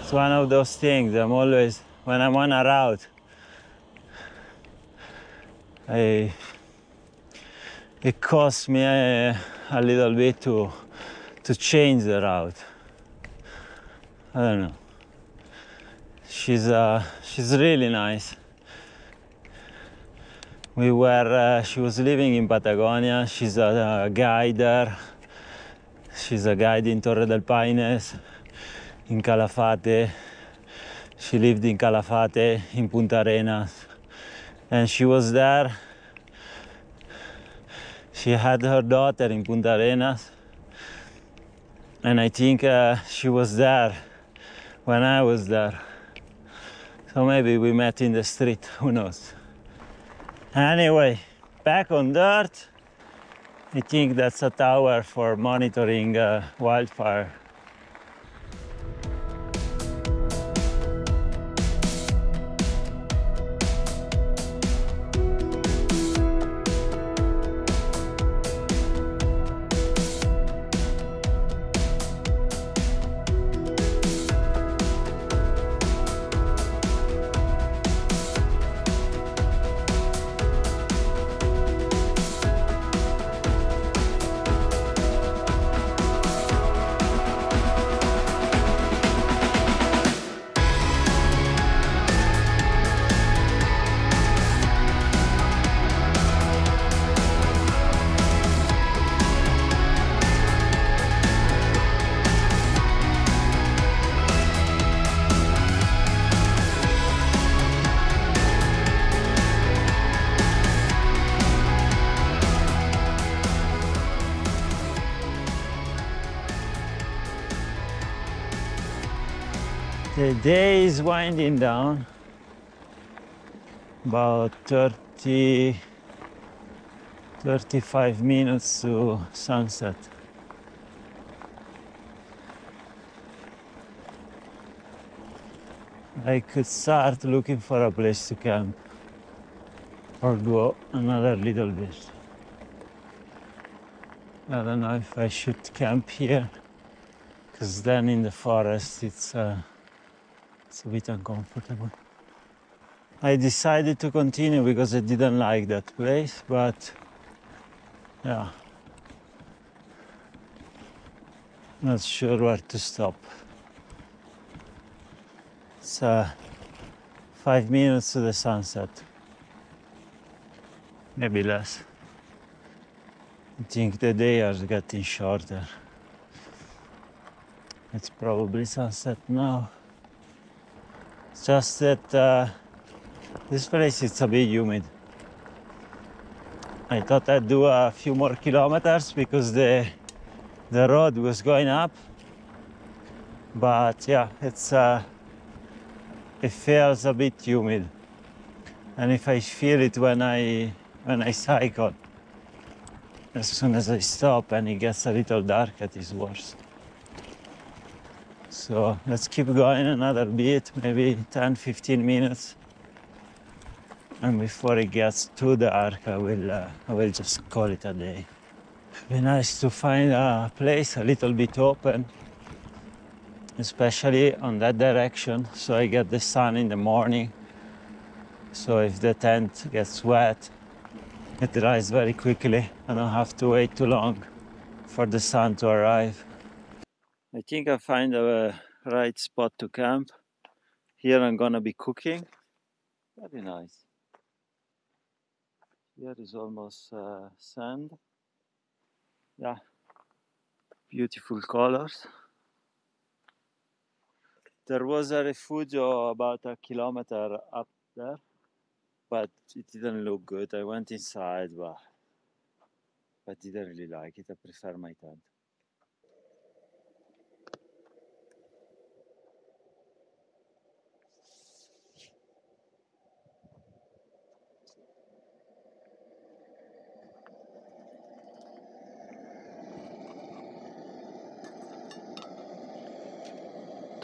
It's one of those things I'm always, when I'm on a route, I, it costs me a, a little bit to, to change the route. I don't know. She's, uh, she's really nice. We were, uh, she was living in Patagonia. She's a, a guide there. She's a guide in Torres del Paine, in Calafate. She lived in Calafate, in Punta Arenas. And she was there. She had her daughter in Punta Arenas. And I think uh, she was there when I was there. So maybe we met in the street, who knows. Anyway, back on dirt. I think that's a tower for monitoring uh, wildfire. Down. About 30, 35 minutes to sunset. I could start looking for a place to camp or go another little bit. I don't know if I should camp here because then in the forest it's uh, it's a bit uncomfortable. I decided to continue because I didn't like that place, but yeah, not sure where to stop. It's uh, five minutes to the sunset, maybe less. I think the day is getting shorter. It's probably sunset now. Just that uh, this place is a bit humid. I thought I'd do a few more kilometers because the the road was going up. But yeah, it's uh, it feels a bit humid. And if I feel it when I when I cycle, as soon as I stop and it gets a little dark, it is worse. So let's keep going another bit, maybe 10 15 minutes. And before it gets too dark, I will, uh, I will just call it a day. Be nice to find a place a little bit open, especially on that direction, so I get the sun in the morning. So if the tent gets wet, it dries very quickly. I don't have to wait too long for the sun to arrive. I think I find a right spot to camp. Here I'm gonna be cooking. Very nice. Here is almost uh, sand. Yeah, beautiful colors. There was a refugio about a kilometer up there, but it didn't look good. I went inside, but I didn't really like it. I prefer my tent.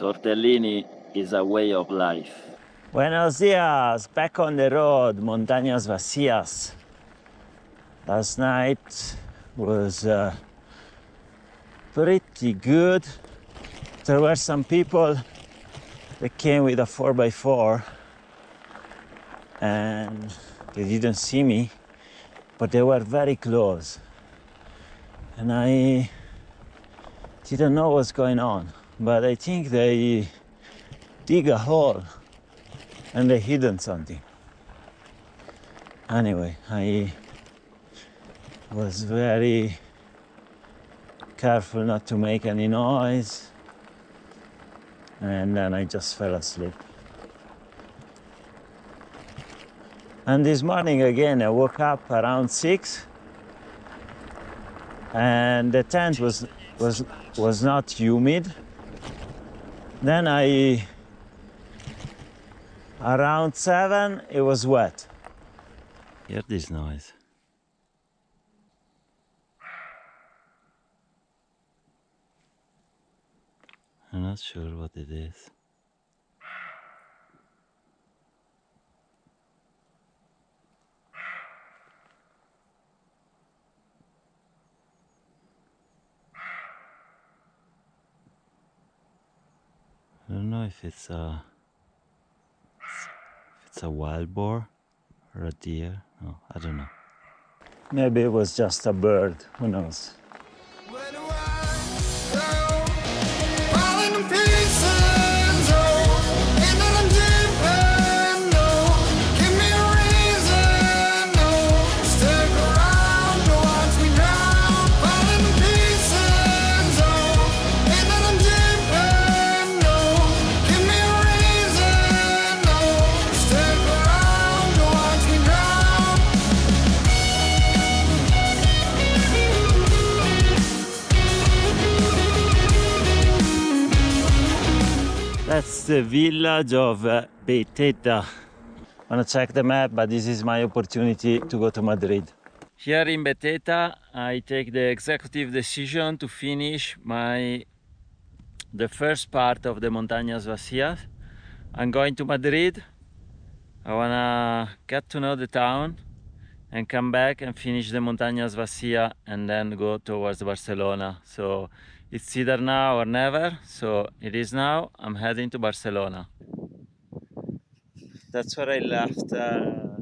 Tortellini is a way of life. Buenos dias, back on the road, Montañas Vacías. Last night was uh, pretty good. There were some people that came with a 4x4 and they didn't see me, but they were very close. And I didn't know what's going on but I think they dig a hole and they hidden something. Anyway, I was very careful not to make any noise and then I just fell asleep. And this morning again, I woke up around six, and the tent was was was not humid, then I, around seven, it was wet. Hear this noise. I'm not sure what it is. I don't know if it's a if it's a wild boar or a deer. I don't know. Maybe it was just a bird. Who knows? The village of Beteta. I'm gonna check the map, but this is my opportunity to go to Madrid. Here in Beteta, I take the executive decision to finish my the first part of the Montañas Vacías. I'm going to Madrid. I wanna get to know the town and come back and finish the Montañas Vacías and then go towards Barcelona. So it's either now or never. So it is now. I'm heading to Barcelona. That's where I left uh,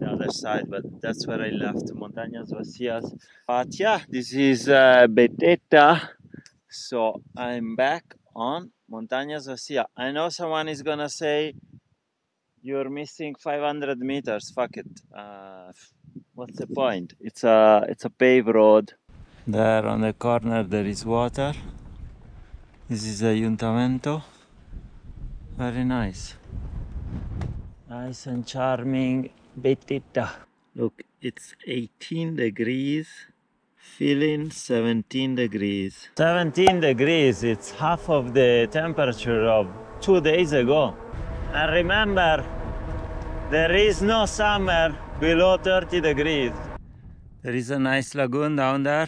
the other side, but that's where I left Montañas Vacías. But yeah, this is uh, Beteta. So I'm back on Montañas Vacías. I know someone is gonna say you're missing 500 meters. Fuck it. Uh, what's the point? It's a it's a paved road. There on the corner there is water. This is the Ayuntamiento. Very nice. Nice and charming Beteta. Look, it's 18 degrees. Feeling 17 degrees. 17 degrees, it's half of the temperature of two days ago. And remember, there is no summer below 30 degrees. There is a nice lagoon down there.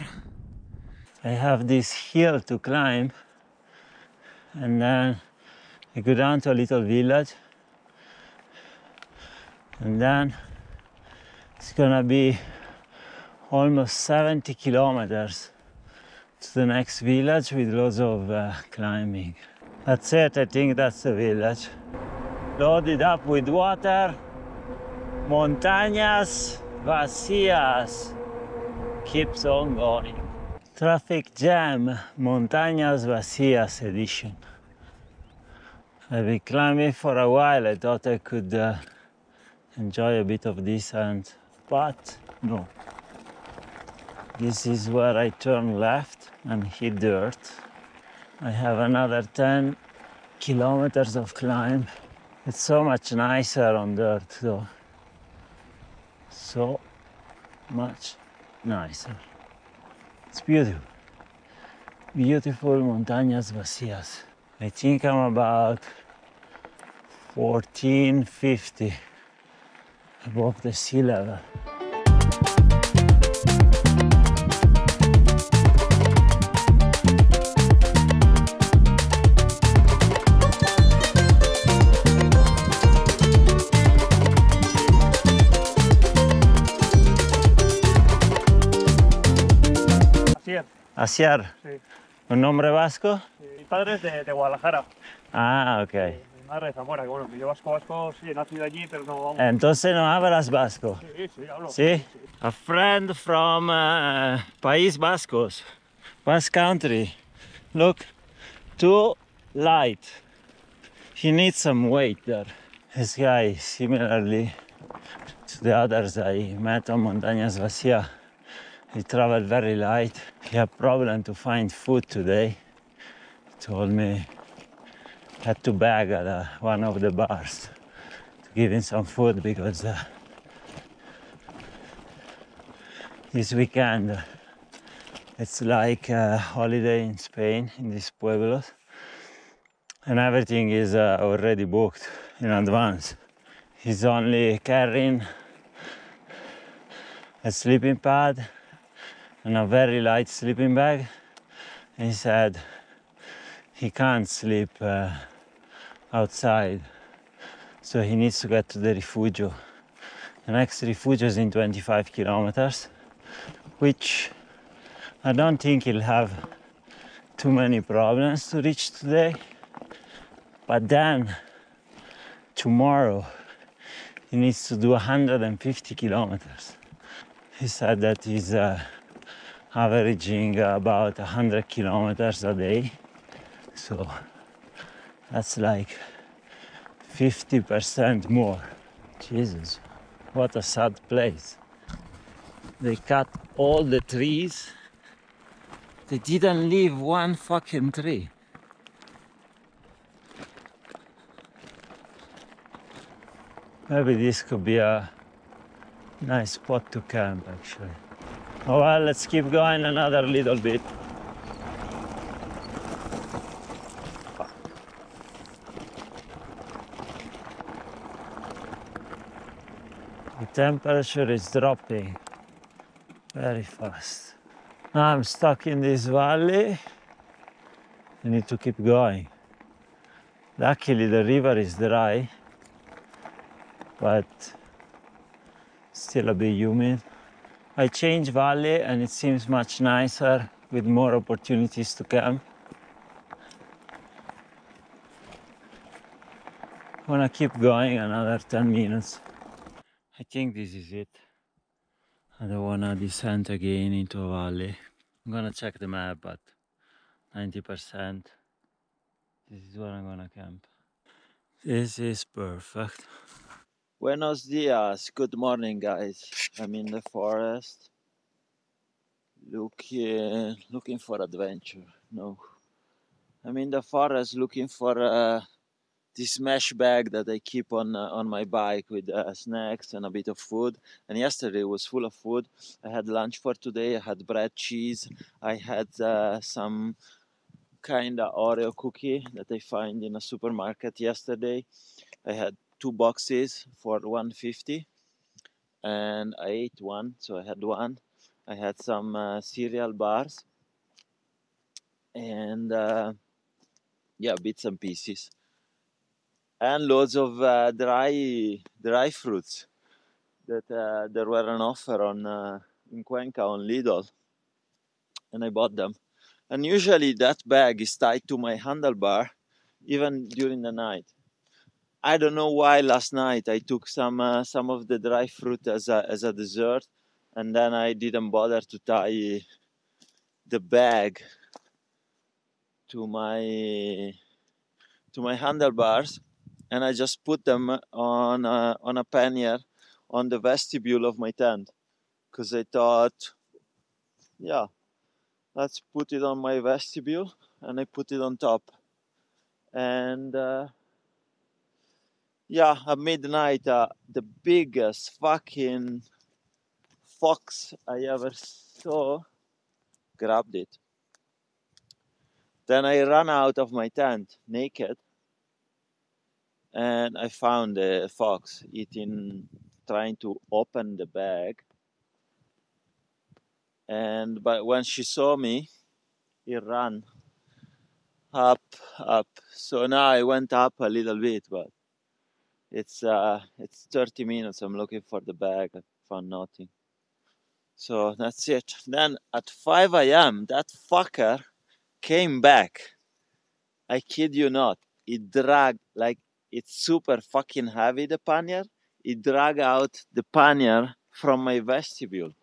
I have this hill to climb, and then I go down to a little village, and then it's gonna be almost 70 kilometers to the next village with loads of uh, climbing. That's it, I think that's the village. Loaded up with water, montañas vacías keeps on going. Traffic jam, montañas vacías edition. I've been climbing for a while. I thought I could uh, enjoy a bit of descent, but no. This is where I turn left and hit dirt. I have another 10 kilometers of climb. It's so much nicer on dirt though. So much nicer. It's beautiful. Beautiful montañas vacías. I think I'm about 1450 above the sea level. Asiar, Sí. ¿un nombre vasco? Mi padre es de, de Guadalajara. Ah, ok. Mi madre de Zamora, que bueno, que yo vasco, vasco, sí, he nacido allí, pero no vamos. Entonces no hablas vasco. Sí, sí, hablo. Sí? A friend from uh, País Vascos, Basque Country. Look, too light. He needs some weight there. This guy, similarly to the others I met on Montañas Vacía, he traveled very light. He had problem to find food today. He told me had to beg at uh, one of the bars to give him some food because uh, this weekend uh, it's like a holiday in Spain in these pueblos and everything is uh, already booked in advance. He's only carrying a sleeping pad and a very light sleeping bag. He said he can't sleep uh, outside, so he needs to get to the refugio. The next refugio is in 25 kilometers, which I don't think he'll have too many problems to reach today. But then tomorrow he needs to do 150 kilometers. He said that he's uh, averaging about 100 kilometers a day. So that's like 50% more. Jesus, what a sad place. They cut all the trees. They didn't leave one fucking tree. Maybe this could be a nice spot to camp actually. Well, let's keep going another little bit. The temperature is dropping very fast. Now I'm stuck in this valley. I need to keep going. Luckily, the river is dry, but still a bit humid. I changed valley and it seems much nicer with more opportunities to camp. Wanna keep going another 10 minutes. I think this is it. I don't wanna descend again into a valley. I'm gonna check the map, but 90%. This is where I'm gonna camp. This is perfect. Buenos dias. Good morning, guys. I'm in the forest, looking looking for adventure. No, I'm in the forest looking for uh, this mesh bag that I keep on uh, on my bike with uh, snacks and a bit of food. And yesterday was full of food. I had lunch for today. I had bread, cheese. I had uh, some kind of Oreo cookie that I find in a supermarket yesterday. I had two boxes for 150 and I ate one, so I had one. I had some uh, cereal bars and uh, yeah, bits and pieces, and loads of uh, dry dry fruits that uh, there were an offer on uh, in Cuenca on Lidl, and I bought them. And usually that bag is tied to my handlebar, even during the night. I don't know why last night I took some uh, some of the dry fruit as a as a dessert, and then I didn't bother to tie the bag to my to my handlebars, and I just put them on a, on a pannier on the vestibule of my tent, because I thought, yeah, let's put it on my vestibule, and I put it on top, and. Uh, yeah, at midnight, uh, the biggest fucking fox I ever saw grabbed it. Then I ran out of my tent naked and I found the fox eating, trying to open the bag. And but when she saw me, he ran up, up. So now I went up a little bit, but it's uh it's 30 minutes. I'm looking for the bag. I found nothing. So that's it. Then at 5 a.m that fucker came back. I kid you not. He dragged like it's super fucking heavy the pannier. He dragged out the pannier from my vestibule.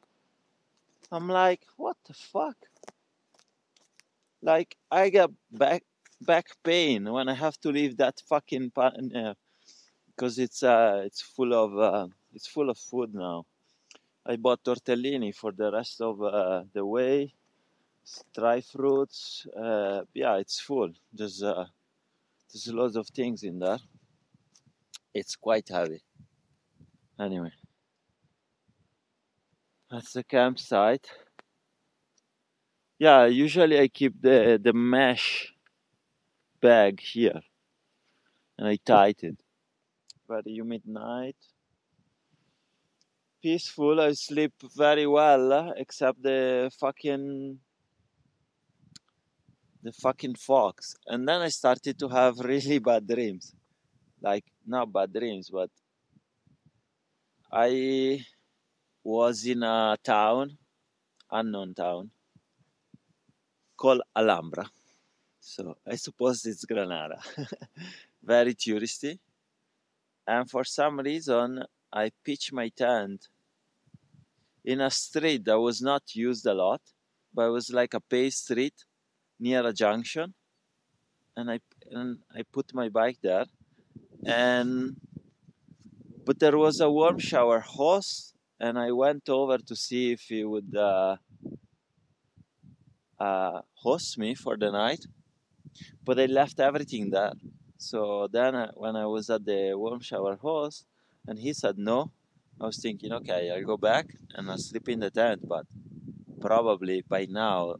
I'm like what the fuck? Like i get back back pain when i have to leave that fucking pannier because it's uh, it's full of uh, it's full of food now. I bought tortellini for the rest of uh, the way, dry fruits. Uh, yeah, it's full. There's uh, there's lots of things in there. It's quite heavy. Anyway, that's the campsite. Yeah, usually I keep the the mesh bag here, and I tied it very humid night. Peaceful, I sleep very well, eh? except the fucking the fucking fox. And then I started to have really bad dreams. Like not bad dreams, but I was in a town, unknown town, called Alhambra. So I suppose it's Granada. *laughs* very touristy and for some reason I pitched my tent in a street that was not used a lot, but it was like a paved street near a junction, and I and I put my bike there, and but there was a warm shower host, and I went over to see if he would uh, uh, host me for the night, but I left everything there. So then, uh, when I was at the warm shower host, and he said no, I was thinking, okay, I'll go back and I'll sleep in the tent. But probably by now,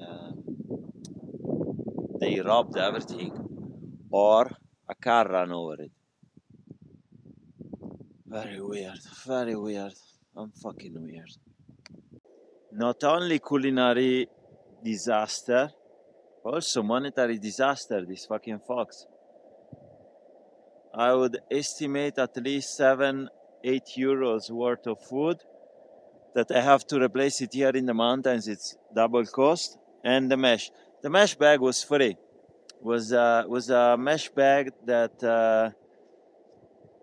uh, they robbed everything, or a car ran over it. Very weird, very weird. I'm fucking weird. Not only culinary disaster, also monetary disaster. This fucking fox. I would estimate at least seven, eight euros worth of food that I have to replace it here in the mountains. It's double cost and the mesh. The mesh bag was free. Was uh, was a mesh bag that uh,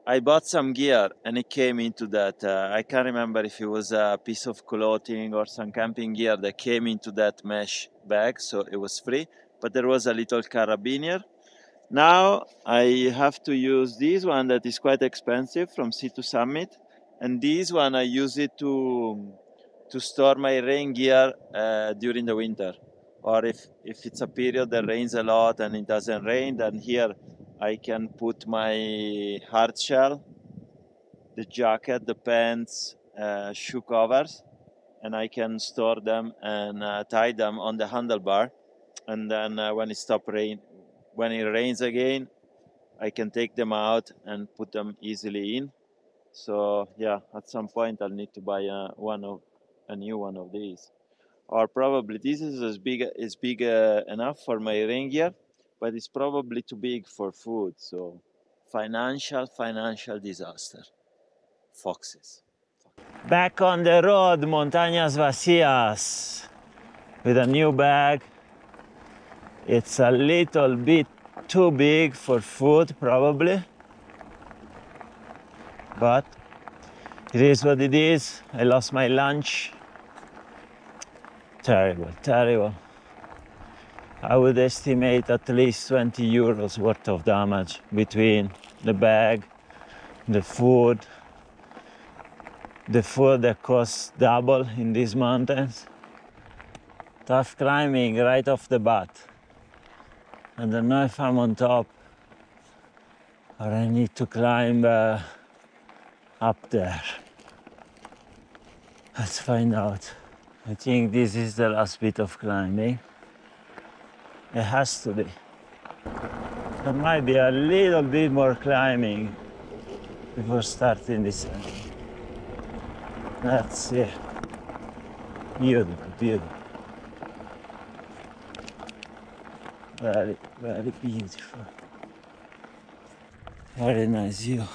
I bought some gear and it came into that. Uh, I can't remember if it was a piece of clothing or some camping gear that came into that mesh bag, so it was free. But there was a little carabiner now I have to use this one that is quite expensive from Sea to Summit, and this one I use it to to store my rain gear uh, during the winter, or if if it's a period that rains a lot and it doesn't rain, then here I can put my hard shell, the jacket, the pants, uh, shoe covers, and I can store them and uh, tie them on the handlebar, and then uh, when it stops rain when it rains again, I can take them out and put them easily in. So yeah, at some point I'll need to buy a, one of a new one of these, or probably this is as big is big uh, enough for my rain gear, but it's probably too big for food. So financial financial disaster. Foxes. Back on the road, Montañas Vacias, with a new bag. It's a little bit too big for food, probably. But it is what it is. I lost my lunch. Terrible, terrible. I would estimate at least 20 euros worth of damage between the bag, the food, the food that costs double in these mountains. Tough climbing right off the bat. I don't know if I'm on top or I need to climb uh, up there. Let's find out. I think this is the last bit of climbing. It has to be. There might be a little bit more climbing before starting this. That's it. Beautiful, beautiful. Very, very beautiful. Very nice view.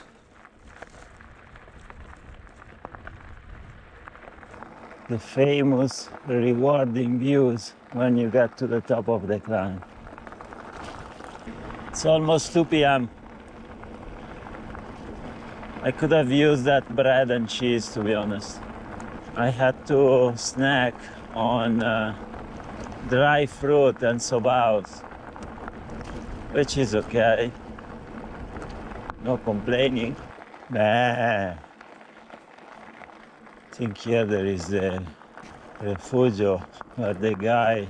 The famous rewarding views when you get to the top of the climb. It's almost 2 p.m. I could have used that bread and cheese to be honest. I had to snack on uh, dry fruit and sobaos, which is okay. No complaining. Nah. I think here there is the refugio where the guy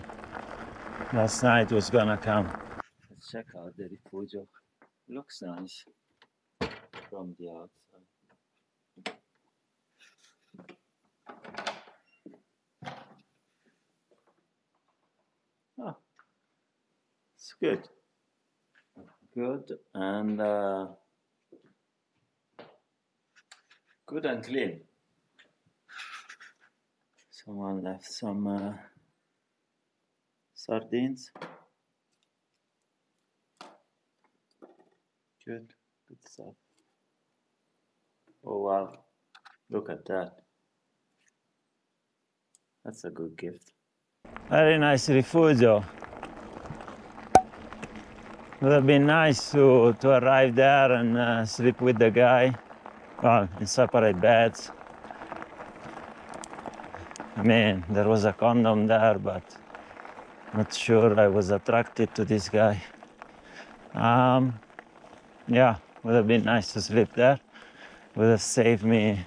last night was gonna come. Let's check out the refugio. Looks nice from the outside. Oh, it's good. Good and uh, good and clean. Someone left some uh, sardines. Good, good stuff. Oh wow, look at that. That's a good gift. Very nice refugio. Would have been nice to, to arrive there and uh, sleep with the guy, well, in separate beds. I mean, there was a condom there, but not sure I was attracted to this guy. Um, yeah, would have been nice to sleep there. Would have saved me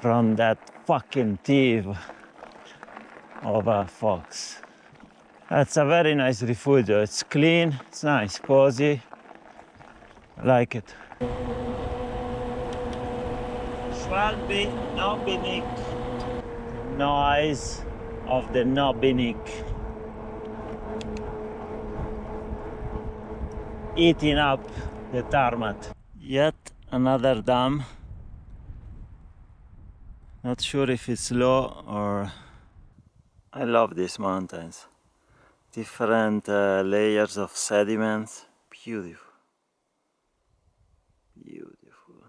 from that fucking thief of a fox. That's a very nice refugio. It's clean, it's nice, cozy. I like it. Schwalbe Nobby Nic. Noise of the Nobby Nic. Eating up the tarmac. Yet another dam. Not sure if it's low or. I love these mountains. Different uh, layers of sediments. Beautiful. Beautiful.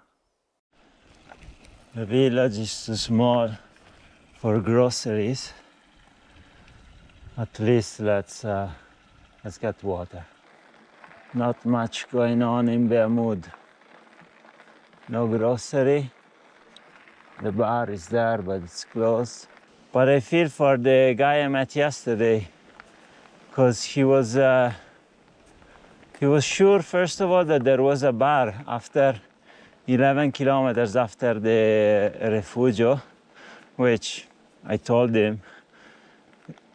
The village is too small for groceries. At least let's uh, let's get water. Not much going on in Bermud. No grocery. The bar is there, but it's closed. But I feel for the guy I met yesterday, because he was uh, he was sure first of all that there was a bar after 11 kilometers after the refugio, which I told him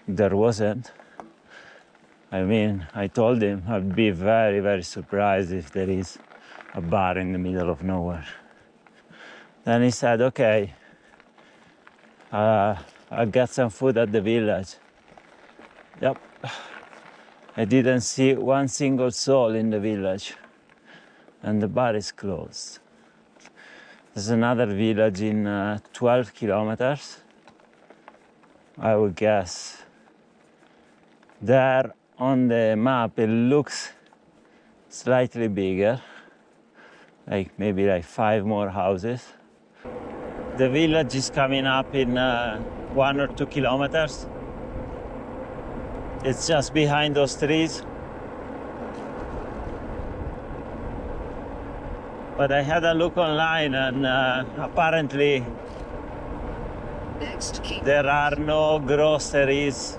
there wasn't. I mean, I told him I'd be very, very surprised if there is a bar in the middle of nowhere. Then he said, okay, uh, I'll get some food at the village. Yep. I didn't see one single soul in the village, and the bar is closed. There's another village in uh, 12 kilometers, I would guess. There on the map, it looks slightly bigger, like maybe like five more houses. The village is coming up in uh, one or two kilometers. It's just behind those trees. But I had a look online, and uh, apparently there are no groceries.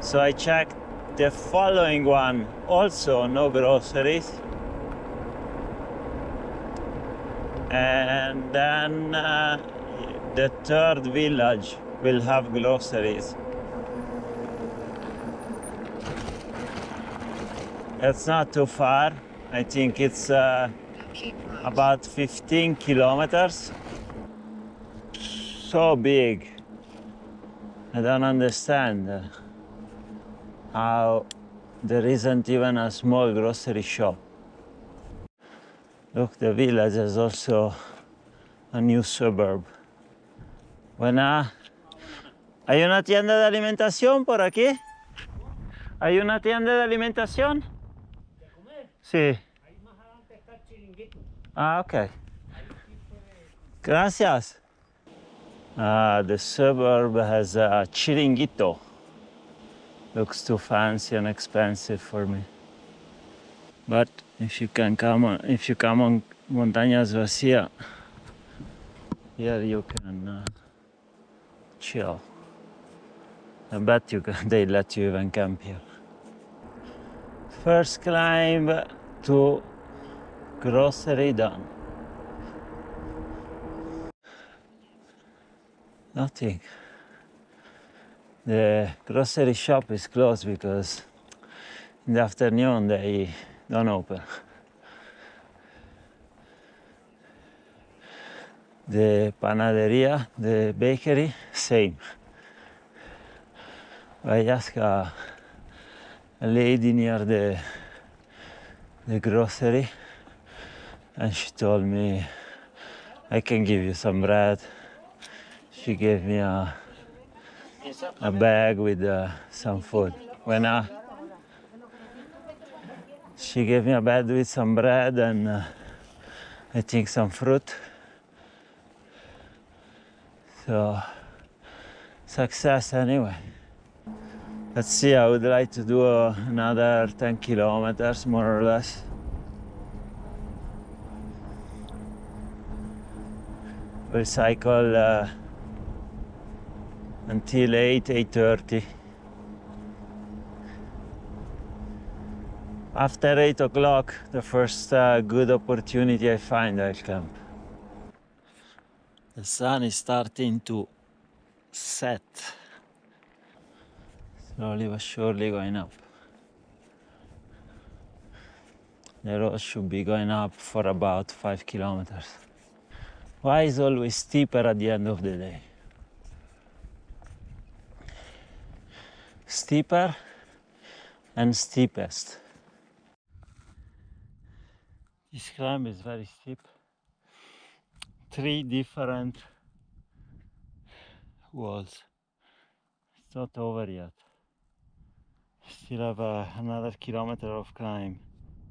So I checked the following one, also no groceries. And then uh, the third village will have groceries. It's not too far. I think it's uh, about 15 kilometers. So big. I don't understand uh, how there isn't even a small grocery shop. Look, the village is also a new suburb. Buena. ¿Hay una tienda de alimentación por aquí? ¿Hay una tienda de alimentación? Sí. Ah, okay. Gracias. Uh, the suburb has a chiringuito. Looks too fancy and expensive for me. But if you can come on, if you come on Montañas Vacia, here you can uh, chill. I bet you *laughs* they let you even camp here. First climb to grocery done. Nothing. The grocery shop is closed because in the afternoon they don't open. The panaderia, the bakery, same. I asked a, a lady near the the grocery and she told me I can give you some bread. She gave me a a bag with uh, some food. When I, she gave me a bag with some bread and uh, I think some fruit. So success anyway. Let's see. I would like to do uh, another 10 kilometers more or less. We'll cycle uh, until 8 8.30 after 8 o'clock the first uh, good opportunity i find i'll camp the sun is starting to set slowly but surely going up the road should be going up for about 5 kilometers why is always steeper at the end of the day steeper and steepest. This climb is very steep. Three different walls. It's not over yet. Still have uh, another kilometer of climb.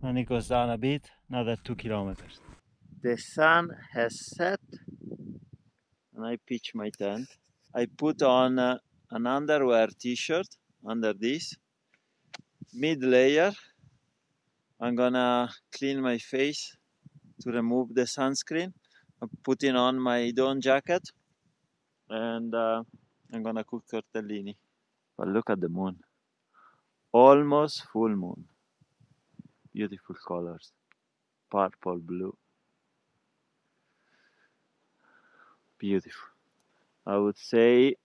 Then it goes down a bit, another two kilometers. The sun has set and I pitch my tent. I put on uh, an underwear t-shirt under this mid layer I'm gonna clean my face to remove the sunscreen I'm putting on my down jacket and uh, I'm gonna cook tortellini but look at the moon almost full moon beautiful colors purple blue beautiful I would say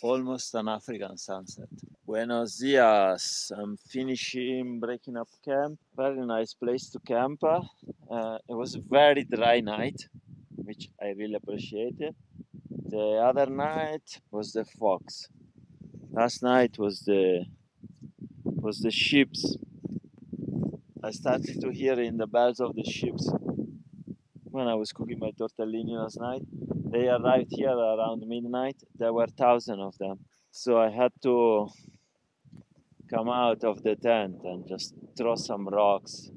almost an African sunset. Buenos dias. I'm finishing breaking up camp. Very nice place to camp. Uh, it was a very dry night, which I really appreciated. The other night was the fox. Last night was the was the ships. I started to hear in the bells of the ships when I was cooking my tortellini last night. They arrived here around midnight. There were thousands of them. So I had to come out of the tent and just throw some rocks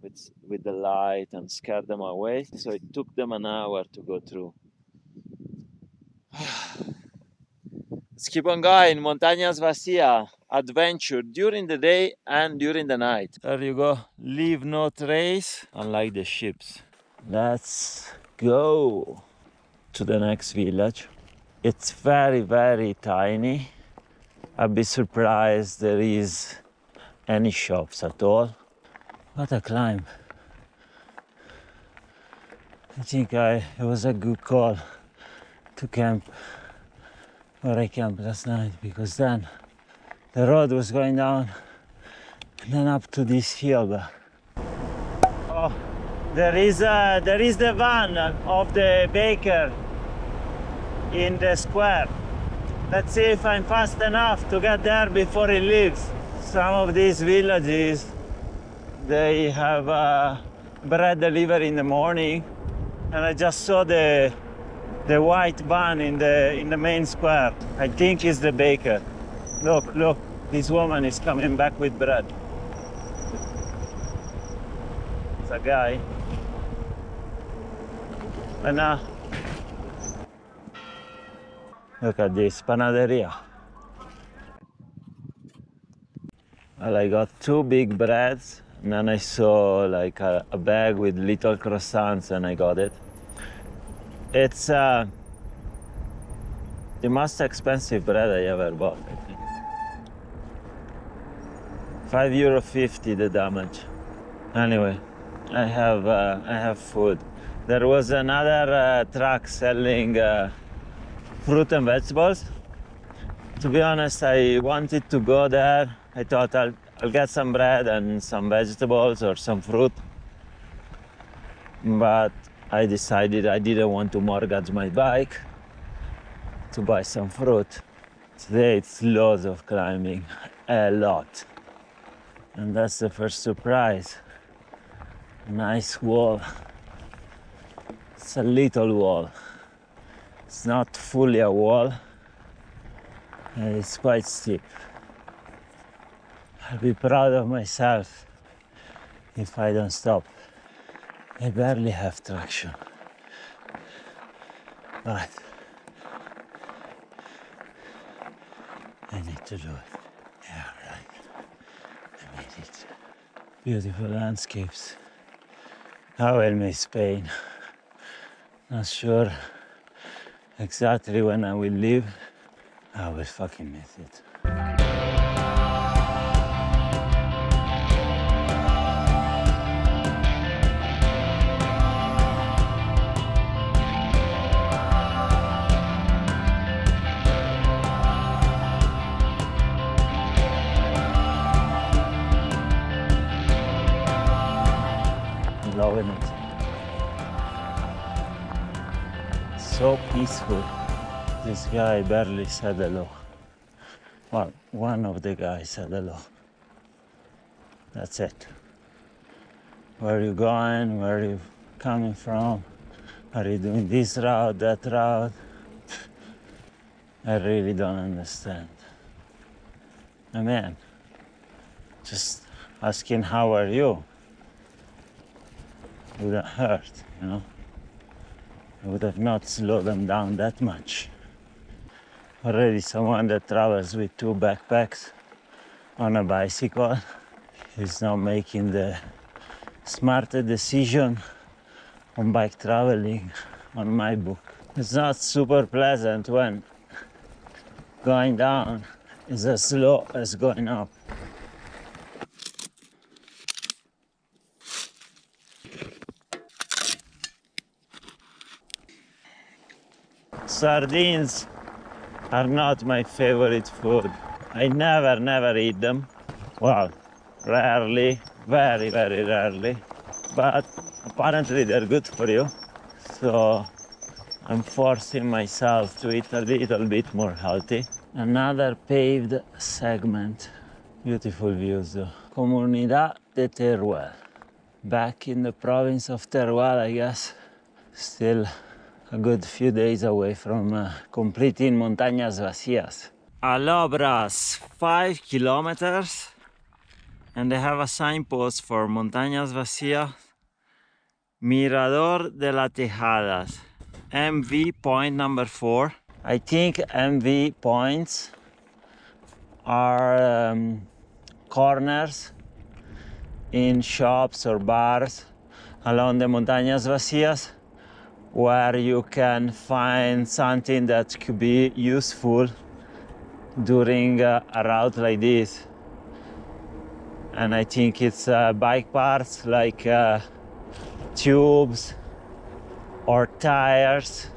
with with the light and scare them away. So it took them an hour to go through. *sighs* Let's keep on going. Montañas Vacía adventure during the day and during the night. There you go. Leave no trace, unlike the ships. Let's go to the next village. It's very, very tiny. I'd be surprised there is any shops at all. What a climb. I think I, it was a good call to camp where I camped last night because then the road was going down and then up to this hill. Oh, there is a, there is the van of the baker in the square. Let's see if I'm fast enough to get there before he leaves. Some of these villages, they have uh, bread delivery in the morning, and I just saw the the white van in the in the main square. I think it's the baker. Look, look, this woman is coming back with bread. It's a guy. And now, look at this panaderia. Well, I got two big breads, and then I saw like a, a bag with little croissants, and I got it. It's uh, the most expensive bread I ever bought. Five euro fifty the damage. Anyway, I have uh, I have food. There was another uh, truck selling uh, fruit and vegetables. To be honest, I wanted to go there. I thought I'll I'll get some bread and some vegetables or some fruit. But I decided I didn't want to mortgage my bike to buy some fruit. Today it's loads of climbing, *laughs* a lot. And that's the first surprise. Nice wall. It's a little wall. It's not fully a wall. and It's quite steep. I'll be proud of myself if I don't stop. I barely have traction. But I need to do it. Yeah, right. I made it. Beautiful landscapes. I will miss Spain. Not sure exactly when I will leave. I will fucking miss it. So peaceful. This guy barely said hello. Well, one of the guys said hello. That's it. Where are you going? Where are you coming from? Are you doing this route, that route? I really don't understand. I mean, just asking how are you wouldn't hurt, you know. I would have not slowed them down that much. Already someone that travels with two backpacks on a bicycle is now making the smarter decision on bike traveling on my book. It's not super pleasant when going down is as slow as going up. Sardines are not my favorite food. I never, never eat them. Well, rarely, very, very rarely. But apparently they're good for you. So I'm forcing myself to eat a little bit more healthy. Another paved segment. Beautiful views though. Comunidad de Teruel. Back in the province of Teruel, I guess. Still a good few days away from uh, completing Montañas Vacías. Alobras, five kilometers. And they have a signpost for Montañas Vacías, Mirador de las Tejadas, MV point number four. I think MV points are um, corners in shops or bars along the Montañas Vacías where you can find something that could be useful during a route like this. And I think it's uh, bike parts like uh, tubes or tires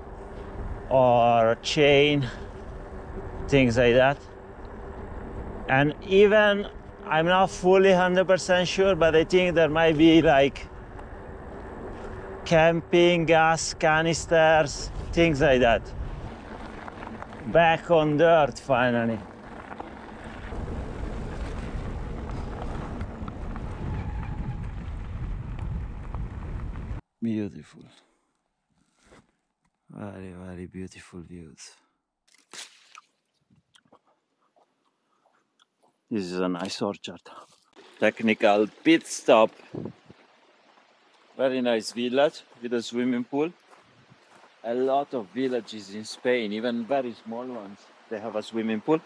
or chain, things like that. And even I'm not fully 100% sure, but I think there might be like camping gas canisters, things like that. Back on dirt finally. Beautiful. Very, very beautiful views. This is a nice orchard. Technical pit stop. Very nice village with a swimming pool. A lot of villages in Spain, even very small ones, they have a swimming pool.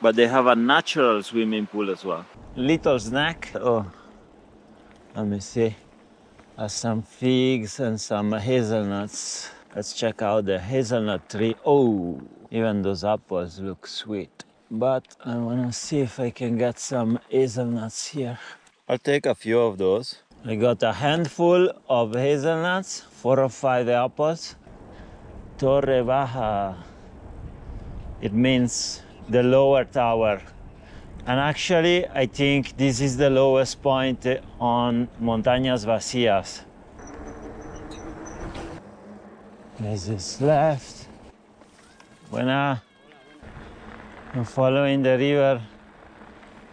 But they have a natural swimming pool as well. Little snack. Oh, let me see. Uh, some figs and some hazelnuts. Let's check out the hazelnut tree. Oh, even those apples look sweet. But I wanna see if I can get some hazelnuts here. I'll take a few of those. I got a handful of hazelnuts, four or five apples. Torre Baja. It means the lower tower. And actually, I think this is the lowest point on Montañas Vacías. This is left. Buena. I'm following the river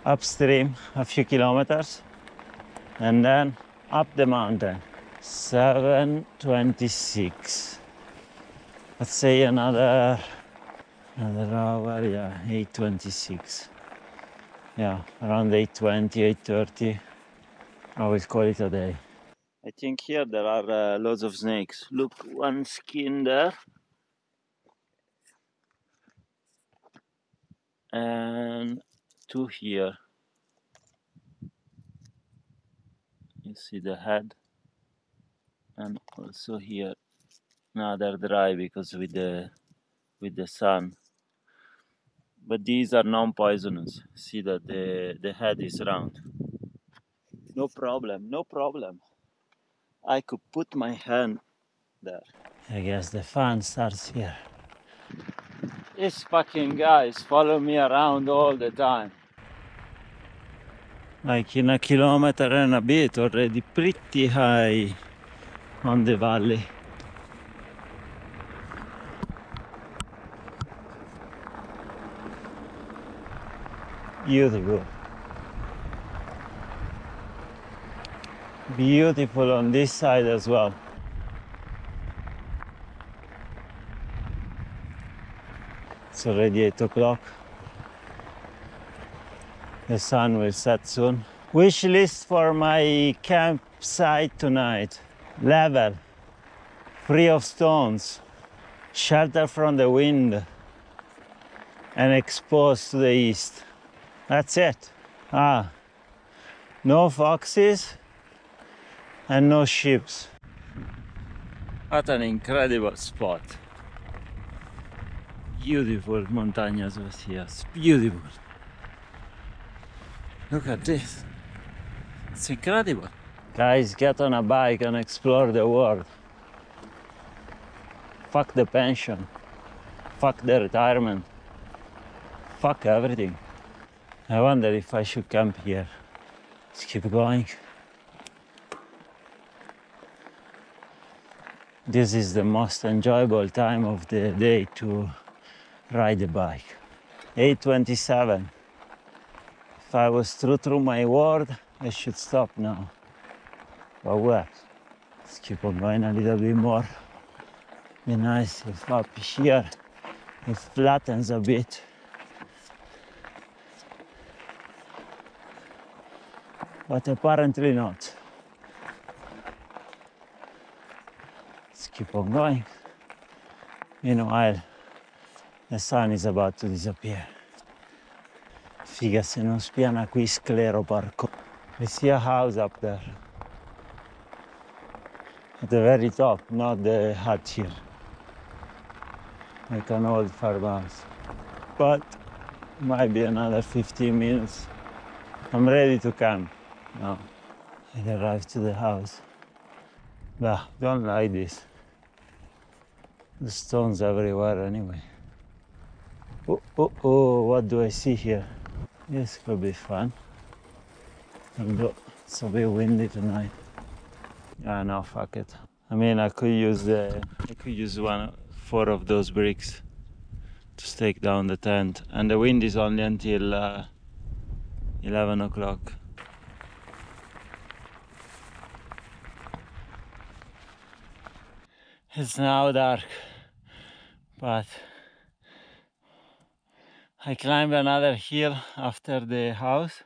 upstream a few kilometers and then up the mountain. 726. Let's say another another hour, yeah, 826. Yeah, around 820, 830. I will call it a day. I think here there are uh, loads of snakes. Look, one skin there. And two here. You see the head. And also here. Now they're dry because with the with the sun. But these are non-poisonous. See that the, the head is round. No problem, no problem. I could put my hand there. I guess the fun starts here. These fucking guys follow me around all the time. Like in a kilometer and a bit already pretty high on the valley. Beautiful. Beautiful on this side as well. It's already 8 o'clock. The sun will set soon. Wish list for my campsite tonight. Level, free of stones, shelter from the wind, and exposed to the east. That's it. Ah, no foxes and no ships. What an incredible spot. Beautiful montañas vacías. Beautiful. Look at this. It's incredible. Guys, get on a bike and explore the world. Fuck the pension. Fuck the retirement. Fuck everything. I wonder if I should camp here. Let's keep going. This is the most enjoyable time of the day to ride a bike. 827. If I was true to my word, I should stop now. But what? let's keep on going a little bit more. Be nice if up here it flattens a bit. but apparently not. Let's keep on going. Meanwhile, the sun is about to disappear. Figa se non spiana qui sclero parco. I see a house up there. At the very top, not the hut here. Like an old farmhouse. But might be another 15 minutes. I'm ready to camp now. I arrived to the house. Bah, don't like this. The stones everywhere anyway. Oh, oh, oh, what do I see here? This could be fun. Although it's a bit windy tonight. Ah, no, fuck it. I mean, I could use the, I could use one, four of those bricks to stake down the tent, and the wind is only until uh, 11 o'clock. It's now dark, but I climbed another hill after the house.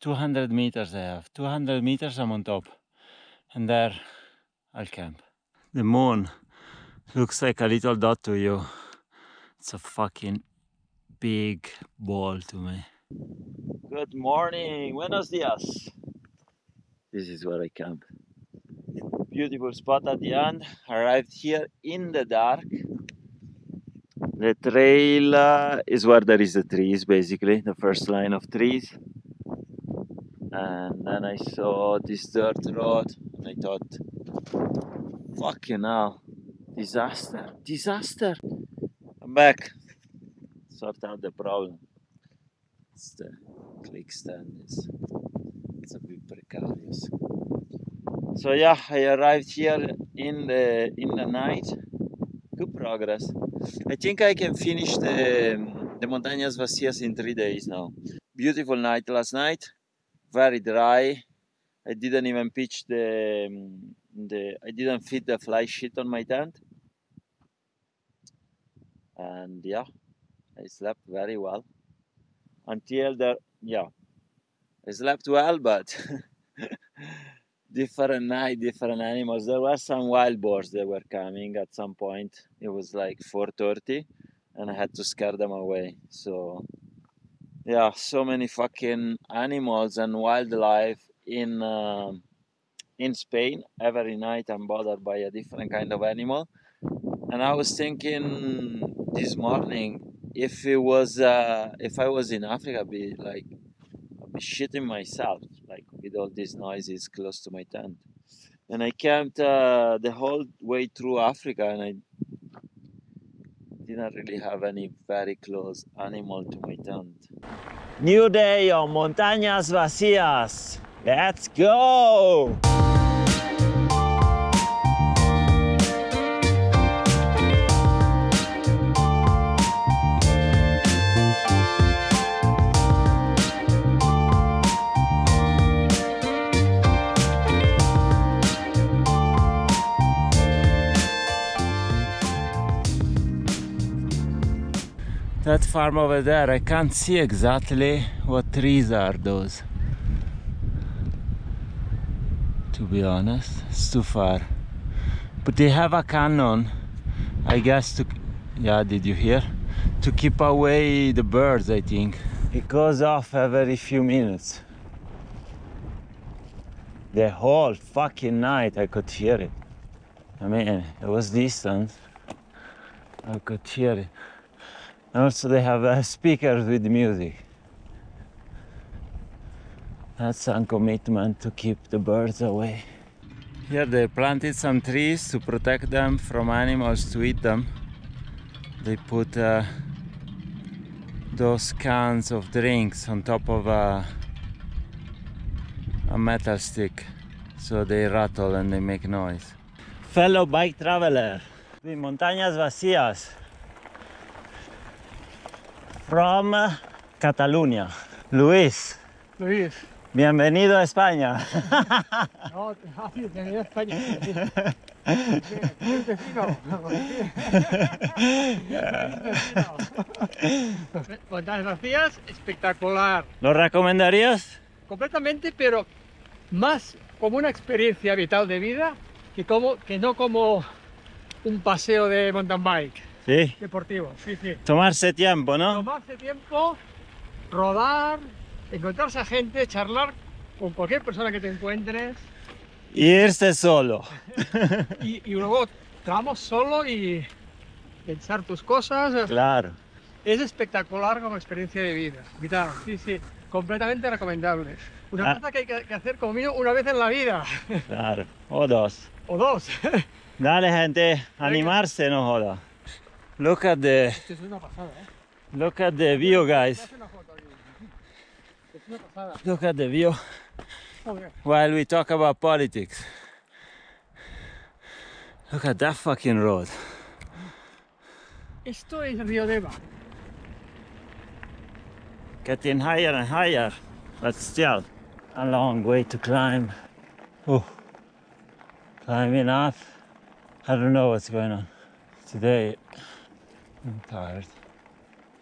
200 meters I have. 200 meters I'm on top. And there I'll camp. The moon looks like a little dot to you. It's a fucking big ball to me. Good morning. Buenos dias. This is where I camp. Beautiful spot at the end. Arrived here in the dark. The trail uh, is where there is the trees, basically, the first line of trees. And then I saw this dirt road and I thought, fucking hell, disaster, disaster. I'm back. Sort out the problem. It's the click stand it's a bit precarious. So yeah, I arrived here in the in the night. Good progress. I think I can finish the the Montañas Vacias in three days now. Beautiful night last night. Very dry. I didn't even pitch the the I didn't fit the fly sheet on my tent. And yeah, I slept very well until the yeah, I slept well, but *laughs* different night, different animals. There were some wild boars that were coming at some point. It was like 4:30, and I had to scare them away. So yeah, so many fucking animals and wildlife in uh, in Spain. Every night I'm bothered by a different kind of animal, and I was thinking this morning if it was uh, if I was in Africa, be like shitting myself like with all these noises close to my tent. And I camped uh, the whole way through Africa, and I didn't really have any very close animal to my tent. New day on Montañas Vacias. Let's go! That farm over there I can't see exactly what trees are those. To be honest it's too far. But they have a cannon I guess to yeah did you hear? To keep away the birds I think. It goes off every few minutes. The whole fucking night I could hear it. I mean it was distant. I could hear it and also they have uh, speakers with music. That's some commitment to keep the birds away. Here they planted some trees to protect them from animals to eat them. They put uh, those cans of drinks on top of a, a metal stick so they rattle and they make noise. Fellow bike traveler, the Montañas Vacías from Catalonia. Luis, Luis. bienvenido a España. No, *laughs* ah, bienvenido a España. Vacías, espectacular. ¿Lo recomendarías? completamente, pero más como una experiencia vital de vida que, como, que no como un paseo de mountain bike Sí. deportivo. Sí, sí. Tomarse tiempo, ¿no? Tomarse tiempo, rodar, encontrarse a gente, charlar con cualquier persona que te encuentres Y irse solo. *laughs* y, y luego tramos solo y pensar tus cosas. Claro. Es espectacular como experiencia de vida. Vital, sí, sí. Completamente recomendable. Una Ah. cosa que hay que que hacer como mínimo una vez en la vida. Claro. O dos. O dos. Dale, gente. Animarse, no joda. Look at the, es una pasada, look at the view, guys. Haz una foto aquí. Es una pasada. Look at the view while we talk about politics. Look at that fucking road. Esto es Río Deva. Getting higher and higher, but still a long way to climb. Oh, climbing up. I don't know what's going on. Today, I'm tired.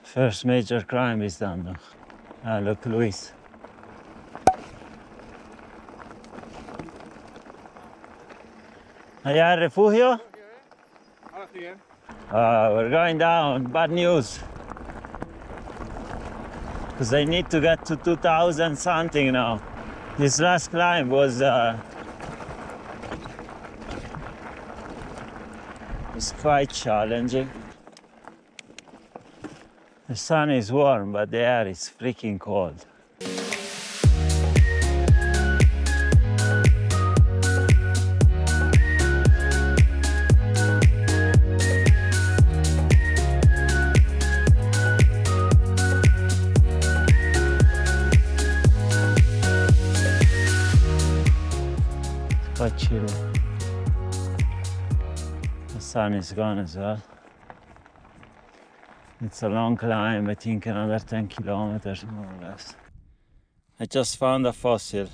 First major climb is done now. Ah, look, Luis. Allá refugio? Uh, we're going down. Bad news. Because they need to get to 2000 something now. This last climb was uh, was quite challenging. The sun is warm, but the air is freaking cold. It's quite chilly. The sun is gone as well. It's a long climb, I think another 10 kilometers more or less. I just found a fossil.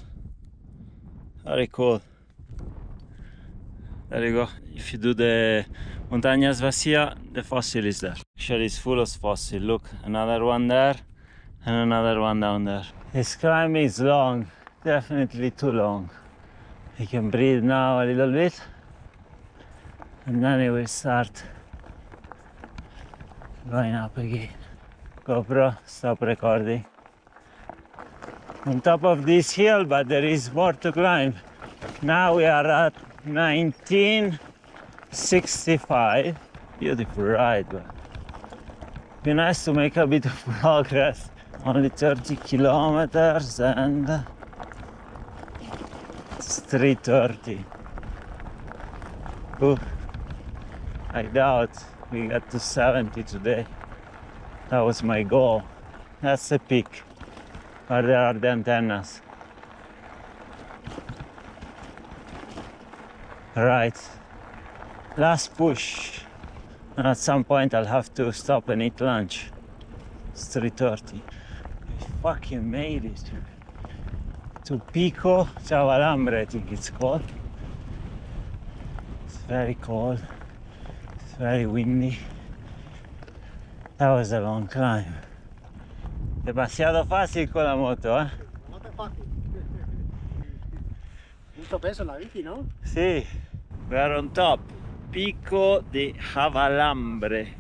Very cool. There you go. If you do the Montañas Vacia, the fossil is there. Actually, it's full of fossil. Look, another one there and another one down there. This climb is long, definitely too long. You can breathe now a little bit and then it will start going up again. GoPro, stop recording. On top of this hill, but there is more to climb. Now we are at 1965. Beautiful ride, but be nice to make a bit of progress. Only 30 kilometers and it's 3.30. Ooh, I doubt we got to 70 today. That was my goal. That's the peak where there are the antennas. Right, last push. And at some point I'll have to stop and eat lunch. It's 3.30. We fucking made it to Pico Javalambre, I think it's called. It's very cold. Very windy. That was a long climb. Demasiado fácil con la moto, ¿eh? No te fácil. *laughs* Mucho peso la bici, ¿no? Sí. We are on top. Pico de Javalambre.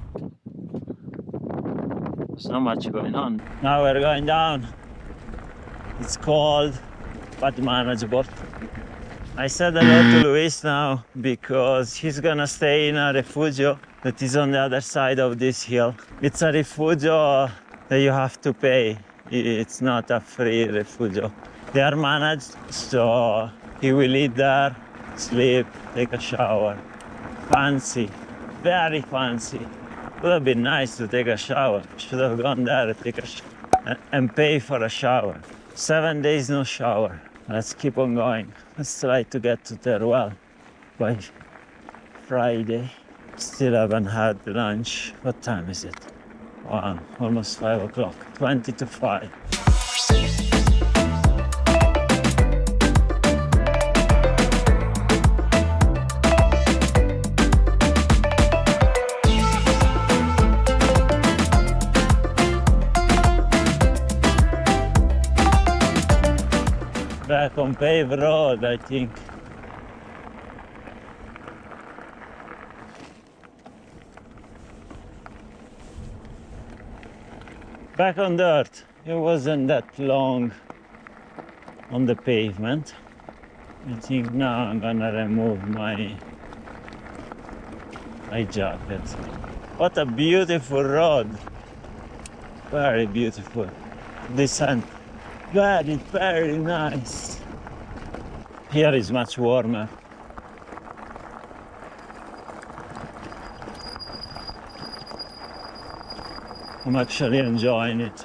There's not much going on. Now we're going down. It's cold, but manageable. I said hello to Luis now because he's gonna stay in a refugio that is on the other side of this hill. It's a refugio that you have to pay. It's not a free refugio. They are managed, so he will eat there, sleep, take a shower. Fancy, very fancy. Would have been nice to take a shower. Should have gone there to take a and- and pay for a shower. Seven days no shower. Let's keep on going. Let's try to get to Teruel by Friday. Still haven't had lunch. What time is it? Wow, almost five o'clock. 20 to 5. Back on paved road, I think. Back on dirt. It wasn't that long on the pavement. I think now I'm gonna remove my my jacket. What a beautiful road. Very beautiful. Descent. Very, very nice. Here is much warmer. I'm actually enjoying it.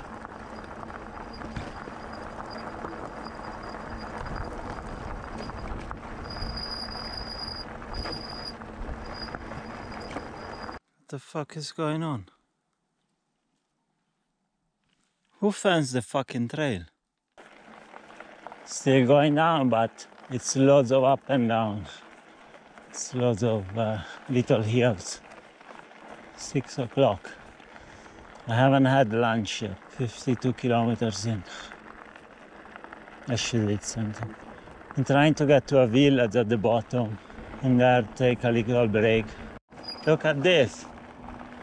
What the fuck is going on? Who fenced the fucking trail? Still going down, but it's loads of up and downs. It's loads of uh, little hills. Six o'clock. I haven't had lunch yet. 52 kilometers in. I should eat something. I'm trying to get to a village at the bottom and there take a little break. Look at this.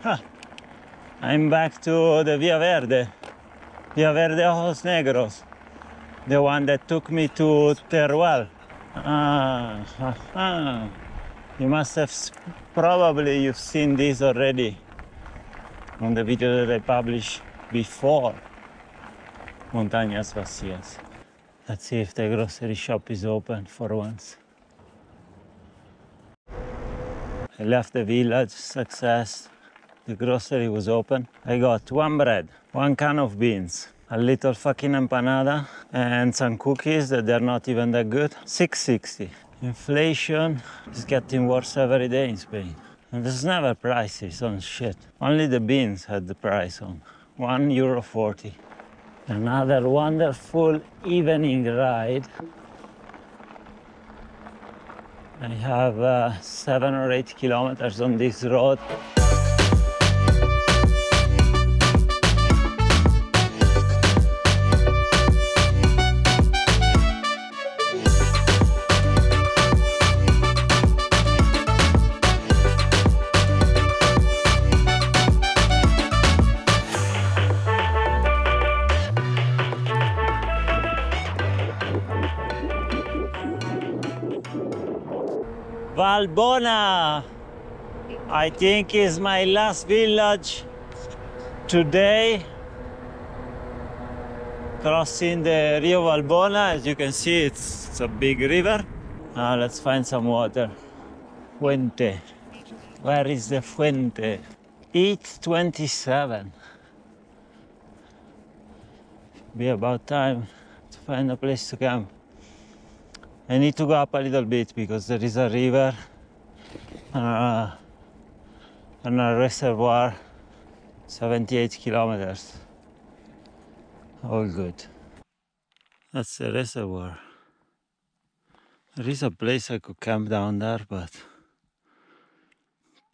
Huh. I'm back to the Via Verde. Via Verde Ojos Negros. The one that took me to Teruel. Ah, ah, ah. You must have, probably you've seen this already on the video that I published before Montañas Vacias. Let's see if the grocery shop is open for once. I left the village, success. The grocery was open. I got one bread, one can of beans, a little fucking empanada, and some cookies that they're not even that good. 660. Inflation is getting worse every day in Spain. And there's never prices on shit. Only the beans had the price on. One euro forty. Another wonderful evening ride. I have uh, seven or eight kilometers on this road. Valbona, I think is my last village today. Crossing the Rio Valbona, as you can see, it's, it's a big river. Now let's find some water. Fuente. Where is the Fuente? 827. Be about time to find a place to camp. I need to go up a little bit because there is a river uh, and a reservoir 78 kilometers. All good. That's the reservoir. There is a place I could camp down there, but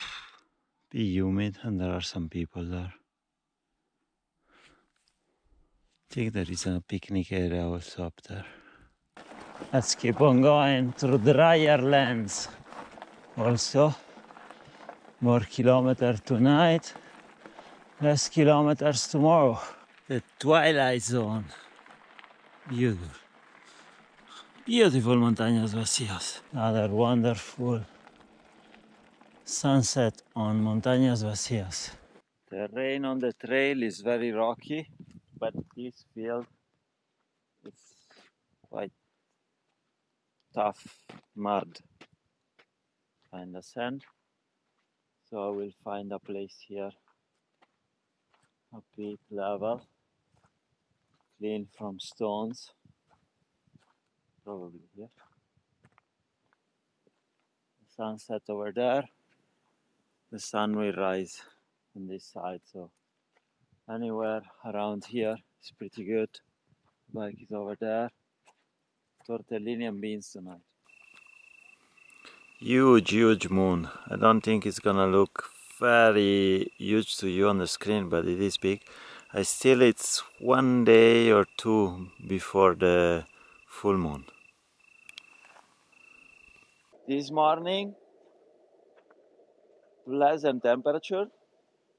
*sighs* be humid and there are some people there. I think there is a picnic area also up there. Let's keep on going through drier lands. Also, more kilometers tonight, less kilometers tomorrow. The twilight zone. Beautiful. Beautiful Montañas Vacías. Another wonderful sunset on Montañas Vacías. The rain on the trail is very rocky, but this field is quite tough mud. Find the sand. So I will find a place here, a bit level, clean from stones. Probably here. The sunset over there. The sun will rise on this side, so anywhere around here is pretty good. Bike is over there tortellini and beans tonight. Huge, huge moon. I don't think it's gonna look very huge to you on the screen, but it is big. I still, it's one day or two before the full moon. This morning, pleasant temperature,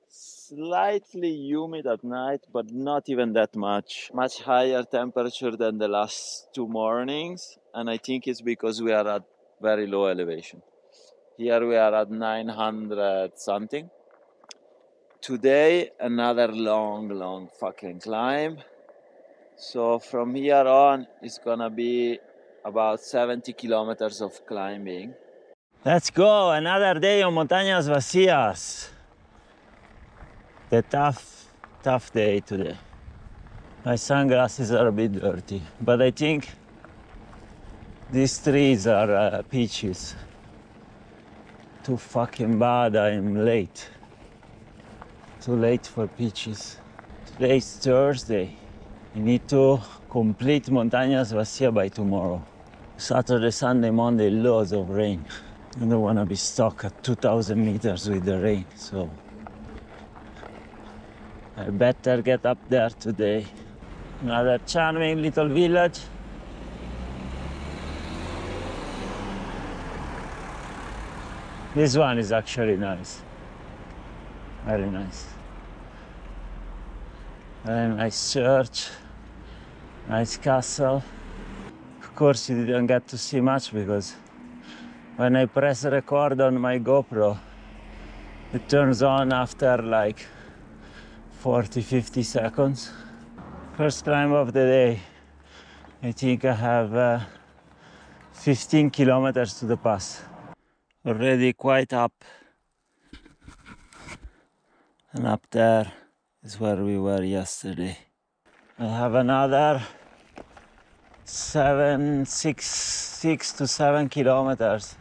slightly humid at night, but not even that much. Much higher temperature than the last two mornings, and I think it's because we are at very low elevation. Here we are at 900 something. Today, another long, long fucking climb. So from here on, it's gonna be about 70 kilometers of climbing. Let's go, another day on Montañas Vacías. The tough, tough day today. My sunglasses are a bit dirty, but I think these trees are uh, peaches. Too fucking bad I'm late. Too late for peaches. Today is Thursday. I need to complete Montañas Vacías by tomorrow. Saturday, Sunday, Monday, loads of rain. I don't want to be stuck at 2000 meters with the rain, so I better get up there today. Another charming little village. This one is actually nice. Very nice. Very nice church, nice castle. Of course, you didn't get to see much because when I press record on my GoPro, it turns on after like 40 50 seconds. First climb of the day. I think I have uh, 15 kilometers to the pass. Already quite up. And up there is where we were yesterday. I have another seven, six, six to seven kilometers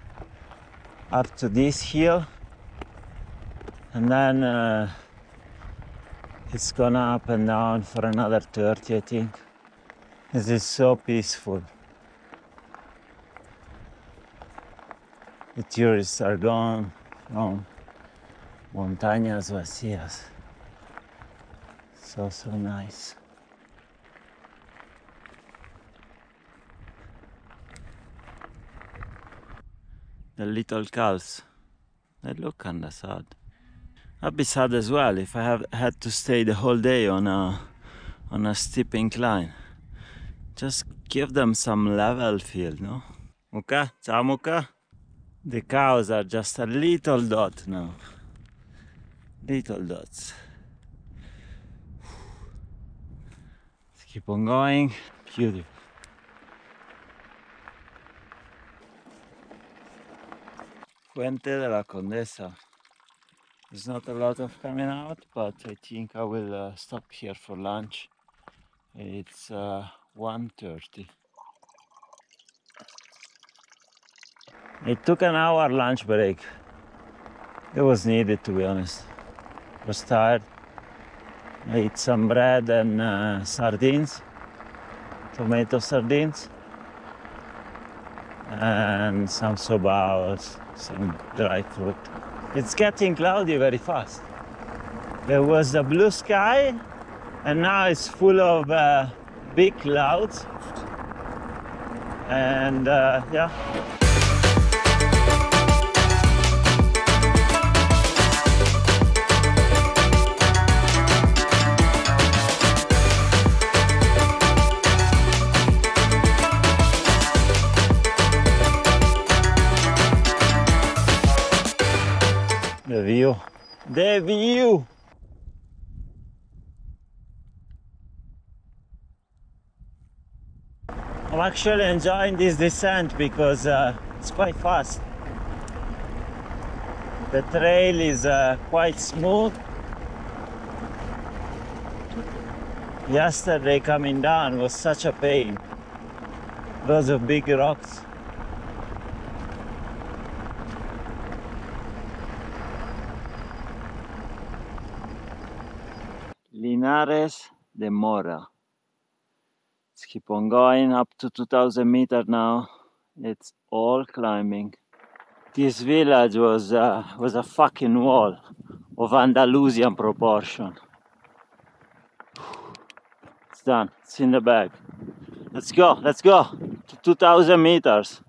up to this hill, and then uh, it's gonna up and down for another 30, I think. This is so peaceful. The tourists are gone from Montañas Vacías. So, so nice. The little calves, they look kinda sad. I'd be sad as well if I have had to stay the whole day on a on a steep incline. Just give them some level field, no? Muka, ciao Muka. The cows are just a little dot now. Little dots. Let's keep on going. Beautiful. Puente de la Condesa. There's not a lot of coming out, but I think I will uh, stop here for lunch. It's uh, 1.30. It took an hour lunch break. It was needed to be honest. Was tired. I ate some bread and uh, sardines, tomato sardines, and some sobaos, some dry fruit. It's getting cloudy very fast. There was a blue sky, and now it's full of uh, big clouds. And uh, yeah. View. The view. I'm actually enjoying this descent because uh, it's quite fast. The trail is uh, quite smooth. Yesterday coming down was such a pain. Lots of big rocks. Linares de Mora. Let's keep on going up to 2000 meter now. It's all climbing. This village was uh, was a fucking wall of Andalusian proportion. It's done. It's in the bag. Let's go. Let's go. to 2000 meters.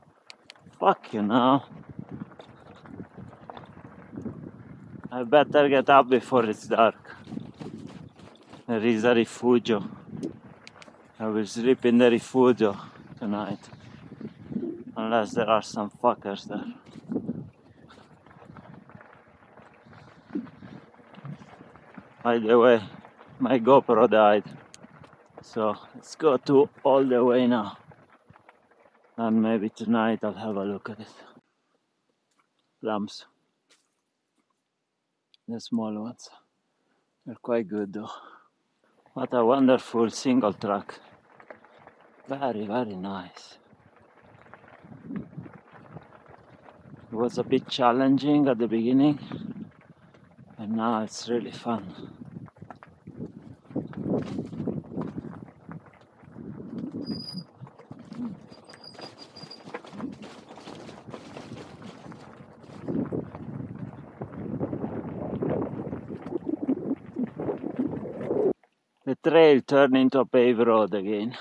Fuck you now. I better get up before it's dark. There is a refugio. I will sleep in the refugio tonight. Unless there are some fuckers there. By the way, my GoPro died. So let's go to all the way now. And maybe tonight I'll have a look at it. Plums. The small ones. They're quite good though. What a wonderful single track. Very, very nice. It was a bit challenging at the beginning, and now it's really fun. Trail turned into a paved road again.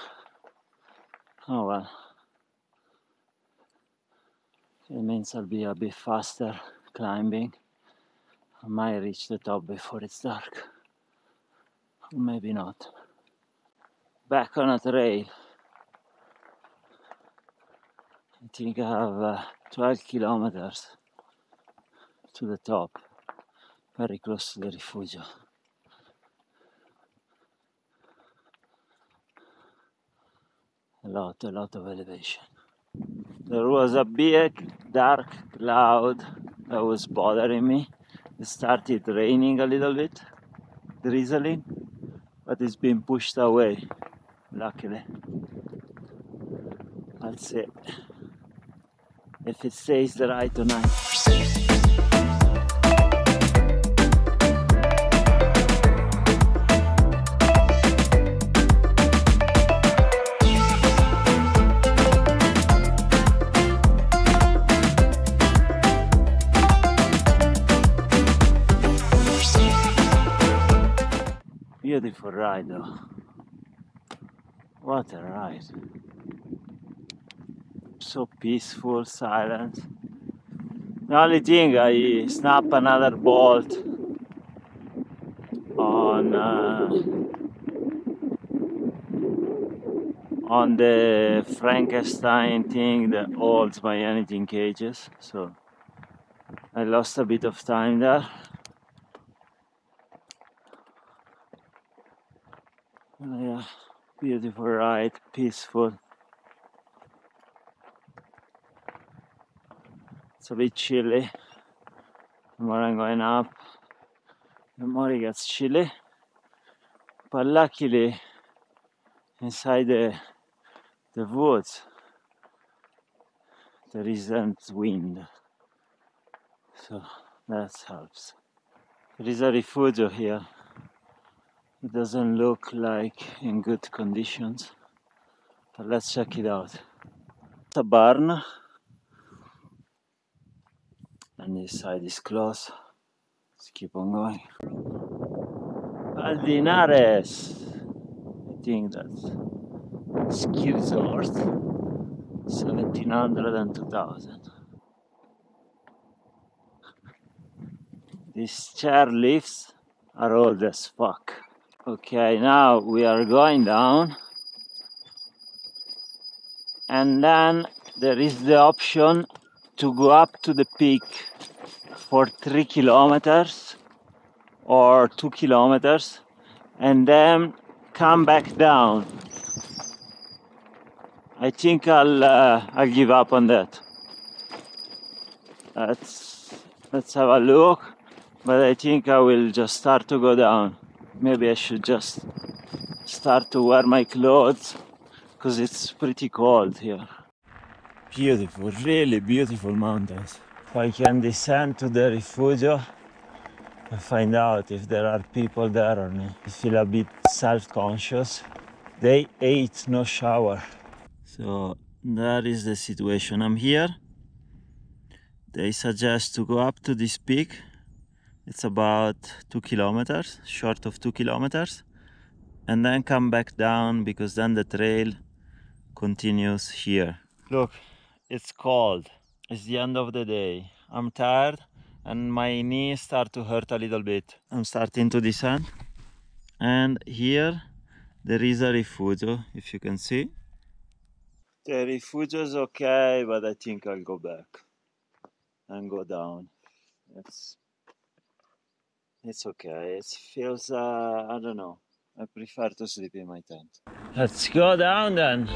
Oh well. It means I'll be a bit faster climbing. I might reach the top before it's dark. Or maybe not. Back on a trail. I think I have uh, 12 kilometers to the top, very close to the rifugio. A lot, a lot of elevation. There was a big dark cloud that was bothering me. It started raining a little bit, drizzling, but it's been pushed away, luckily. I'll see if it stays dry tonight. Beautiful ride though. What a ride. So peaceful, silent. The only thing I snap another bolt on uh, on the Frankenstein thing that holds my anything cages. So I lost a bit of time there. Yeah, beautiful ride, peaceful. It's a bit chilly. The more I'm going up, the more it gets chilly. But luckily, inside the the woods, there isn't wind, so that helps. There is a refugio here. It doesn't look like in good conditions, but let's check it out. It's a barn, and this side is closed. Let's keep on going. Valdelinares, I think that's ski resort, 1700 and 2000. These chair lifts are old as fuck. Okay, now we are going down. And then there is the option to go up to the peak for three kilometers or two kilometers and then come back down. I think I'll uh, I'll give up on that. Let's let's have a look, but I think I will just start to go down maybe I should just start to wear my clothes because it's pretty cold here. Beautiful, really beautiful mountains. I can descend to the rifugio and find out if there are people there or not. I feel a bit self conscious. Day eight, no shower. So that is the situation. I'm here. They suggest to go up to this peak it's about two kilometers, short of two kilometers, and then come back down because then the trail continues here. Look, it's cold. It's the end of the day. I'm tired and my knees start to hurt a little bit. I'm starting to descend. And here there is a rifugio, if you can see. The rifugio is okay, but I think I'll go back and go down. It's it's okay. It feels uh, I don't know. I prefer to sleep in my tent. Let's go down then.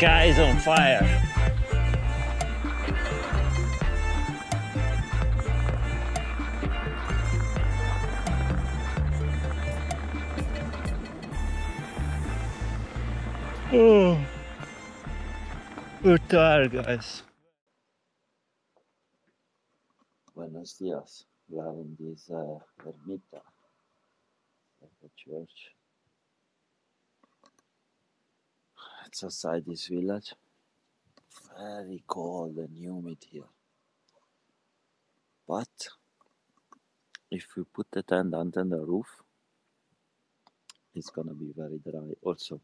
Sky is on fire. Oh, we're tired, guys. Buenos dias. We are in this uh, ermita, like a church. It's outside this village. Very cold and humid here. But if we put the tent under the roof, it's gonna be very dry. Also,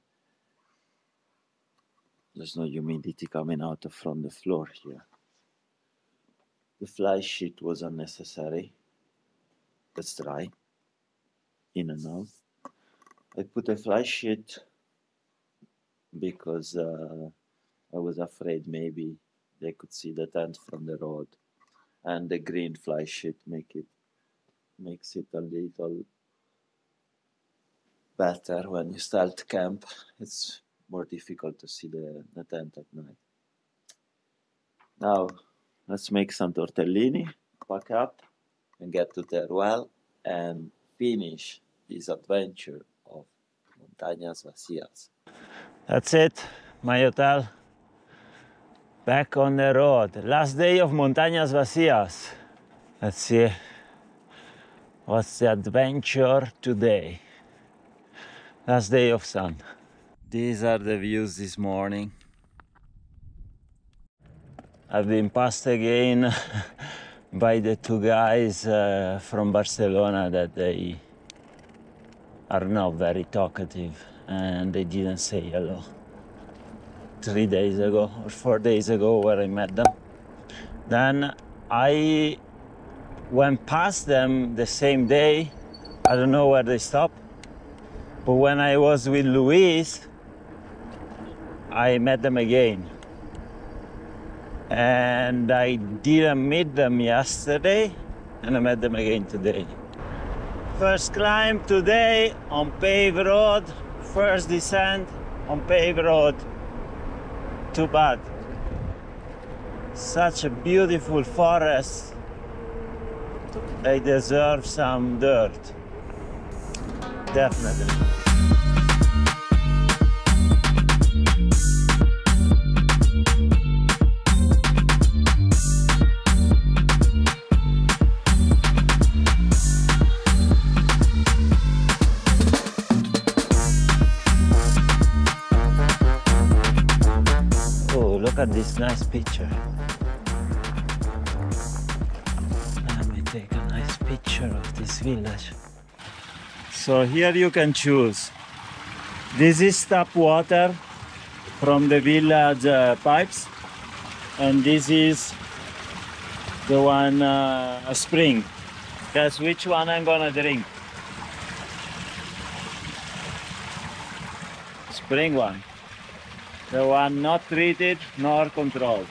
there's no humidity coming out from the floor here. The fly sheet was unnecessary. That's dry. In and out. I put a fly sheet because uh, I was afraid maybe they could see the tent from the road, and the green fly sheet make it makes it a little better when you start camp. It's more difficult to see the, the tent at night. Now let's make some tortellini, pack up, and get to Teruel and finish this adventure Montañas Vacías. That's it, my hotel. Back on the road. Last day of Montañas Vacías. Let's see what's the adventure today. Last day of sun. These are the views this morning. I've been passed again *laughs* by the two guys uh, from Barcelona that they are not very talkative and they didn't say hello. Three days ago or four days ago, where I met them. Then I went past them the same day. I don't know where they stopped. But when I was with Luis, I met them again. And I didn't meet them yesterday, and I met them again today. First climb today on paved road, first descent on paved road. Too bad. Such a beautiful forest. They deserve some dirt. Definitely. This nice picture. Let me take a nice picture of this village. So here you can choose. This is tap water from the village uh, pipes, and this is the one uh, a spring. Guess which one I'm gonna drink? Spring one. The one not treated nor controlled.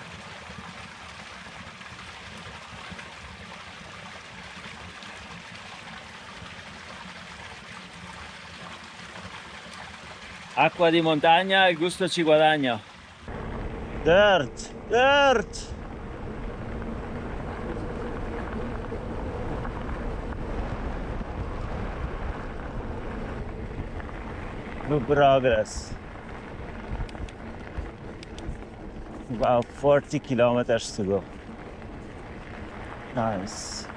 Acqua di montagna, il gusto ci guadagna. Dirt, dirt. Good progress. About 40 kilometers to go. Nice.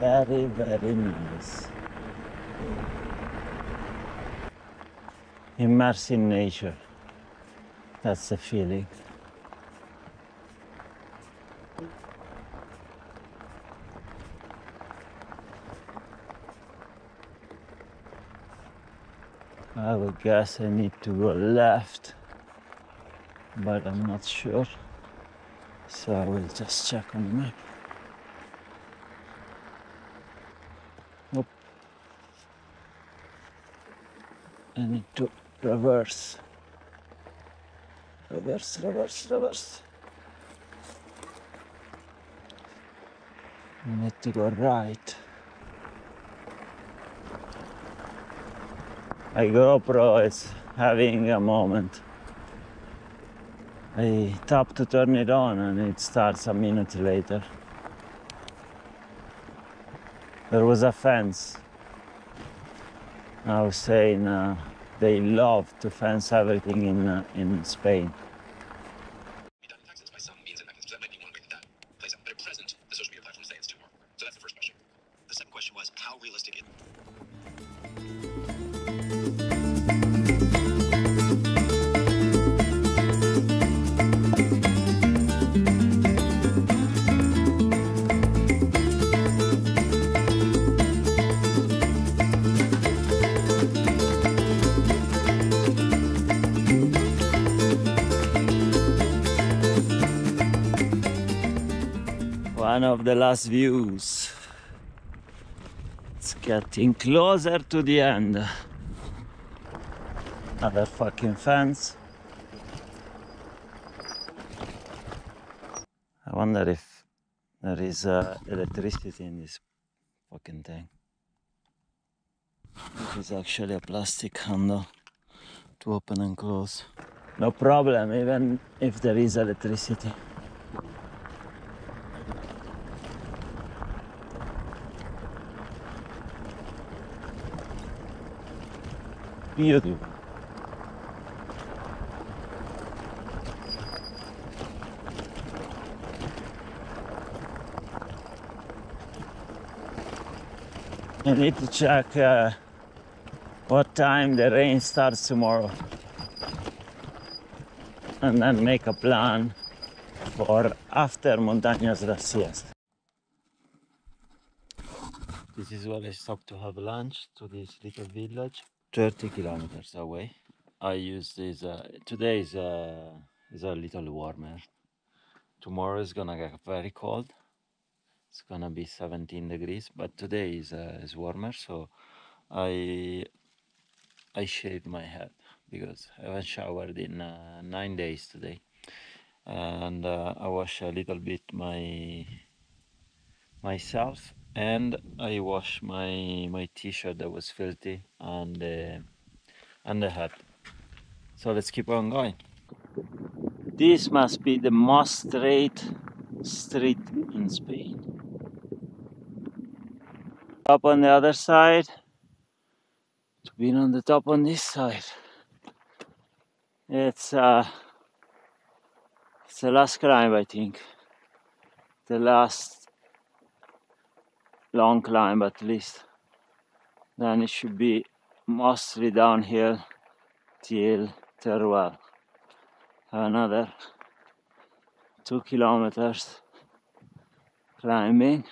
Very, very nice. Immerse in nature. That's the feeling. I would guess I need to go left, but I'm not sure. So I will just check on the map. Nope. I need to reverse. Reverse, reverse, reverse. I need to go right. My GoPro is having a moment. I tap to turn it on and it starts a minute later. There was a fence. I was saying uh, they love to fence everything in, uh, in Spain. Of the last views. It's getting closer to the end. Another fucking fence. I wonder if there is uh, electricity in this fucking thing. It is actually a plastic handle to open and close. No problem, even if there is electricity. Beautiful. I need to check uh, what time the rain starts tomorrow and then make a plan for after Montañas Vacías. This is where I stopped to have lunch to this little village, 30 kilometers away. I use this. Uh, today is uh, is a little warmer. Tomorrow is gonna get very cold. It's gonna be 17 degrees, but today is uh, is warmer. So I I shaved my head because I haven't showered in uh, nine days today, and uh, I wash a little bit my myself and I wash my my t-shirt that was filthy and uh, and the hat. So let's keep on going. This must be the most straight street in Spain. Up on the other side to be on the top on this side. It's uh it's the last climb I think. The last long climb at least. Then it should be mostly downhill till Teruel. Another two kilometers climbing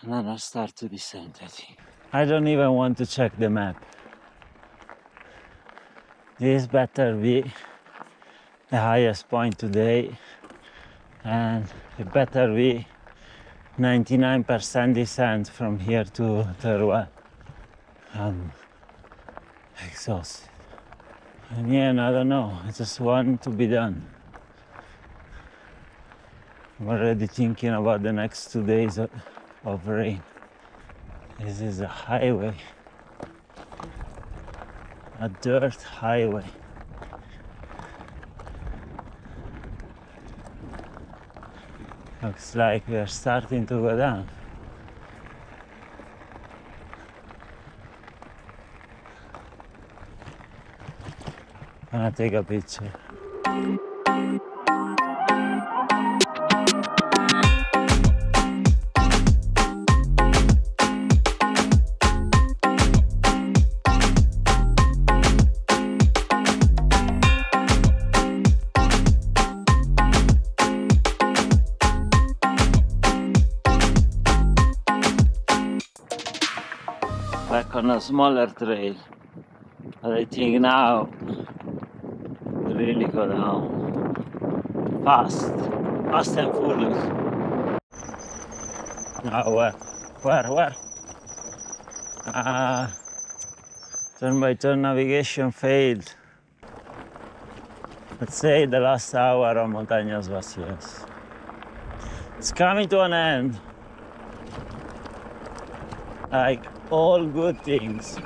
and then I'll start to descend I think. I don't even want to check the map. This better be the highest point today and it better be 99% descent from here to Teruel. I'm exhausted. And yeah, I don't know, I just want to be done. I'm already thinking about the next two days of, of rain. This is a highway, a dirt highway. Looks like we are starting to go down. I'm gonna take a picture. Smaller trail. But I think now really go down fast, fast and foolish. Now where, where, where? Ah, turn by turn navigation failed. Let's say the last hour on Montañas Vacías. It's coming to an end. Like all good things.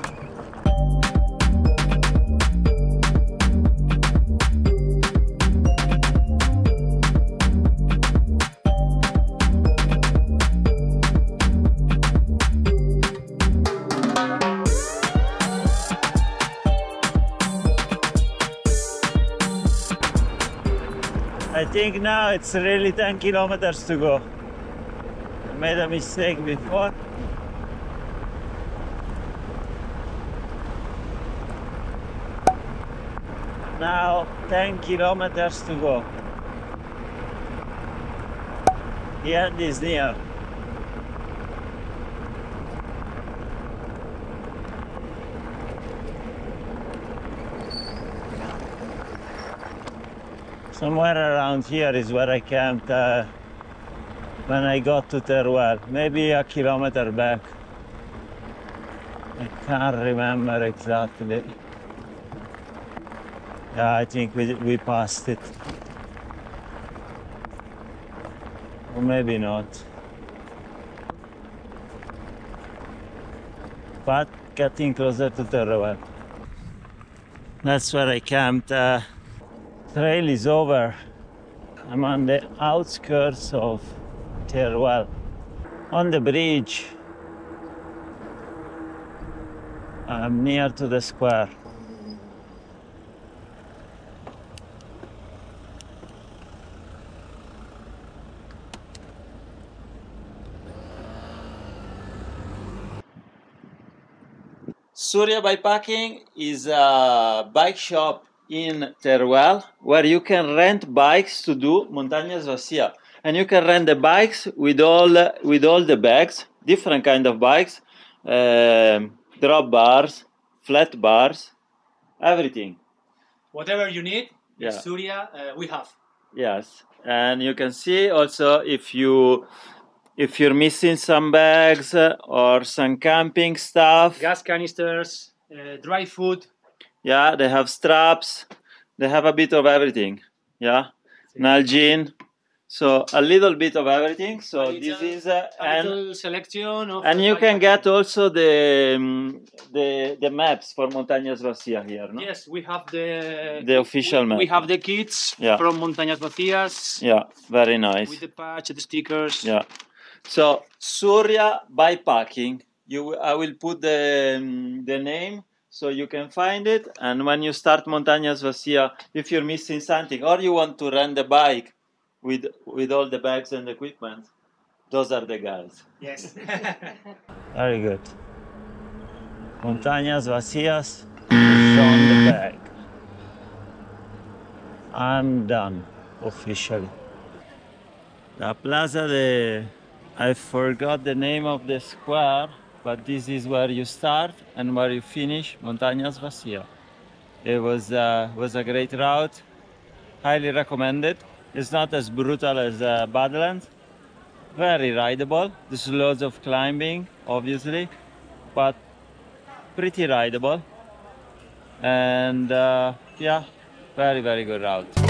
I think now it's really 10 kilometers to go. I made a mistake before. Now 10 kilometers to go. The end is near. Somewhere around here is where I camped uh, when I got to Teruel, maybe a kilometer back. I can't remember exactly. Yeah, I think we, we passed it. Or maybe not. But getting closer to Teruel. That's where I camped. Uh, trail is over. I'm on the outskirts of Teruel. On the bridge. I'm near to the square. Surya Bikepacking is a bike shop in Teruel where you can rent bikes to do Montañas Vacía. And you can rent the bikes with all with all the bags, different kind of bikes, um, drop bars, flat bars, everything. Whatever you need, Yeah. Surya, uh, we have. Yes, and you can see also if you if you're missing some bags uh, or some camping stuff. Gas canisters, uh, dry food. Yeah, they have straps. They have a bit of everything. Yeah, Nalgene. So a little bit of everything. So A this little- is uh, A and little selection of. and you can get also the um, the the maps for Montañas Vacía here. No? Yes, we have the The official we, map. We have the kits Yeah. from Montañas Vacías Yeah, very nice. with the patch, the stickers. Yeah. So Surya Bikepacking. You, I will put the um, the name so you can find it. And when you start Montañas Vacía, if you're missing something or you want to rent the bike with with all the bags and equipment, those are the guys. Yes. *laughs* Very good. Montañas Vacías is on the bag. I'm done officially. La Plaza de. I forgot the name of the square, but this is where you start and where you finish Montañas Vacía. It was uh, was a great route, highly recommended. It's not as brutal as uh, Badlands, very rideable. There's loads of climbing, obviously, but pretty rideable. And uh, yeah, very very good route.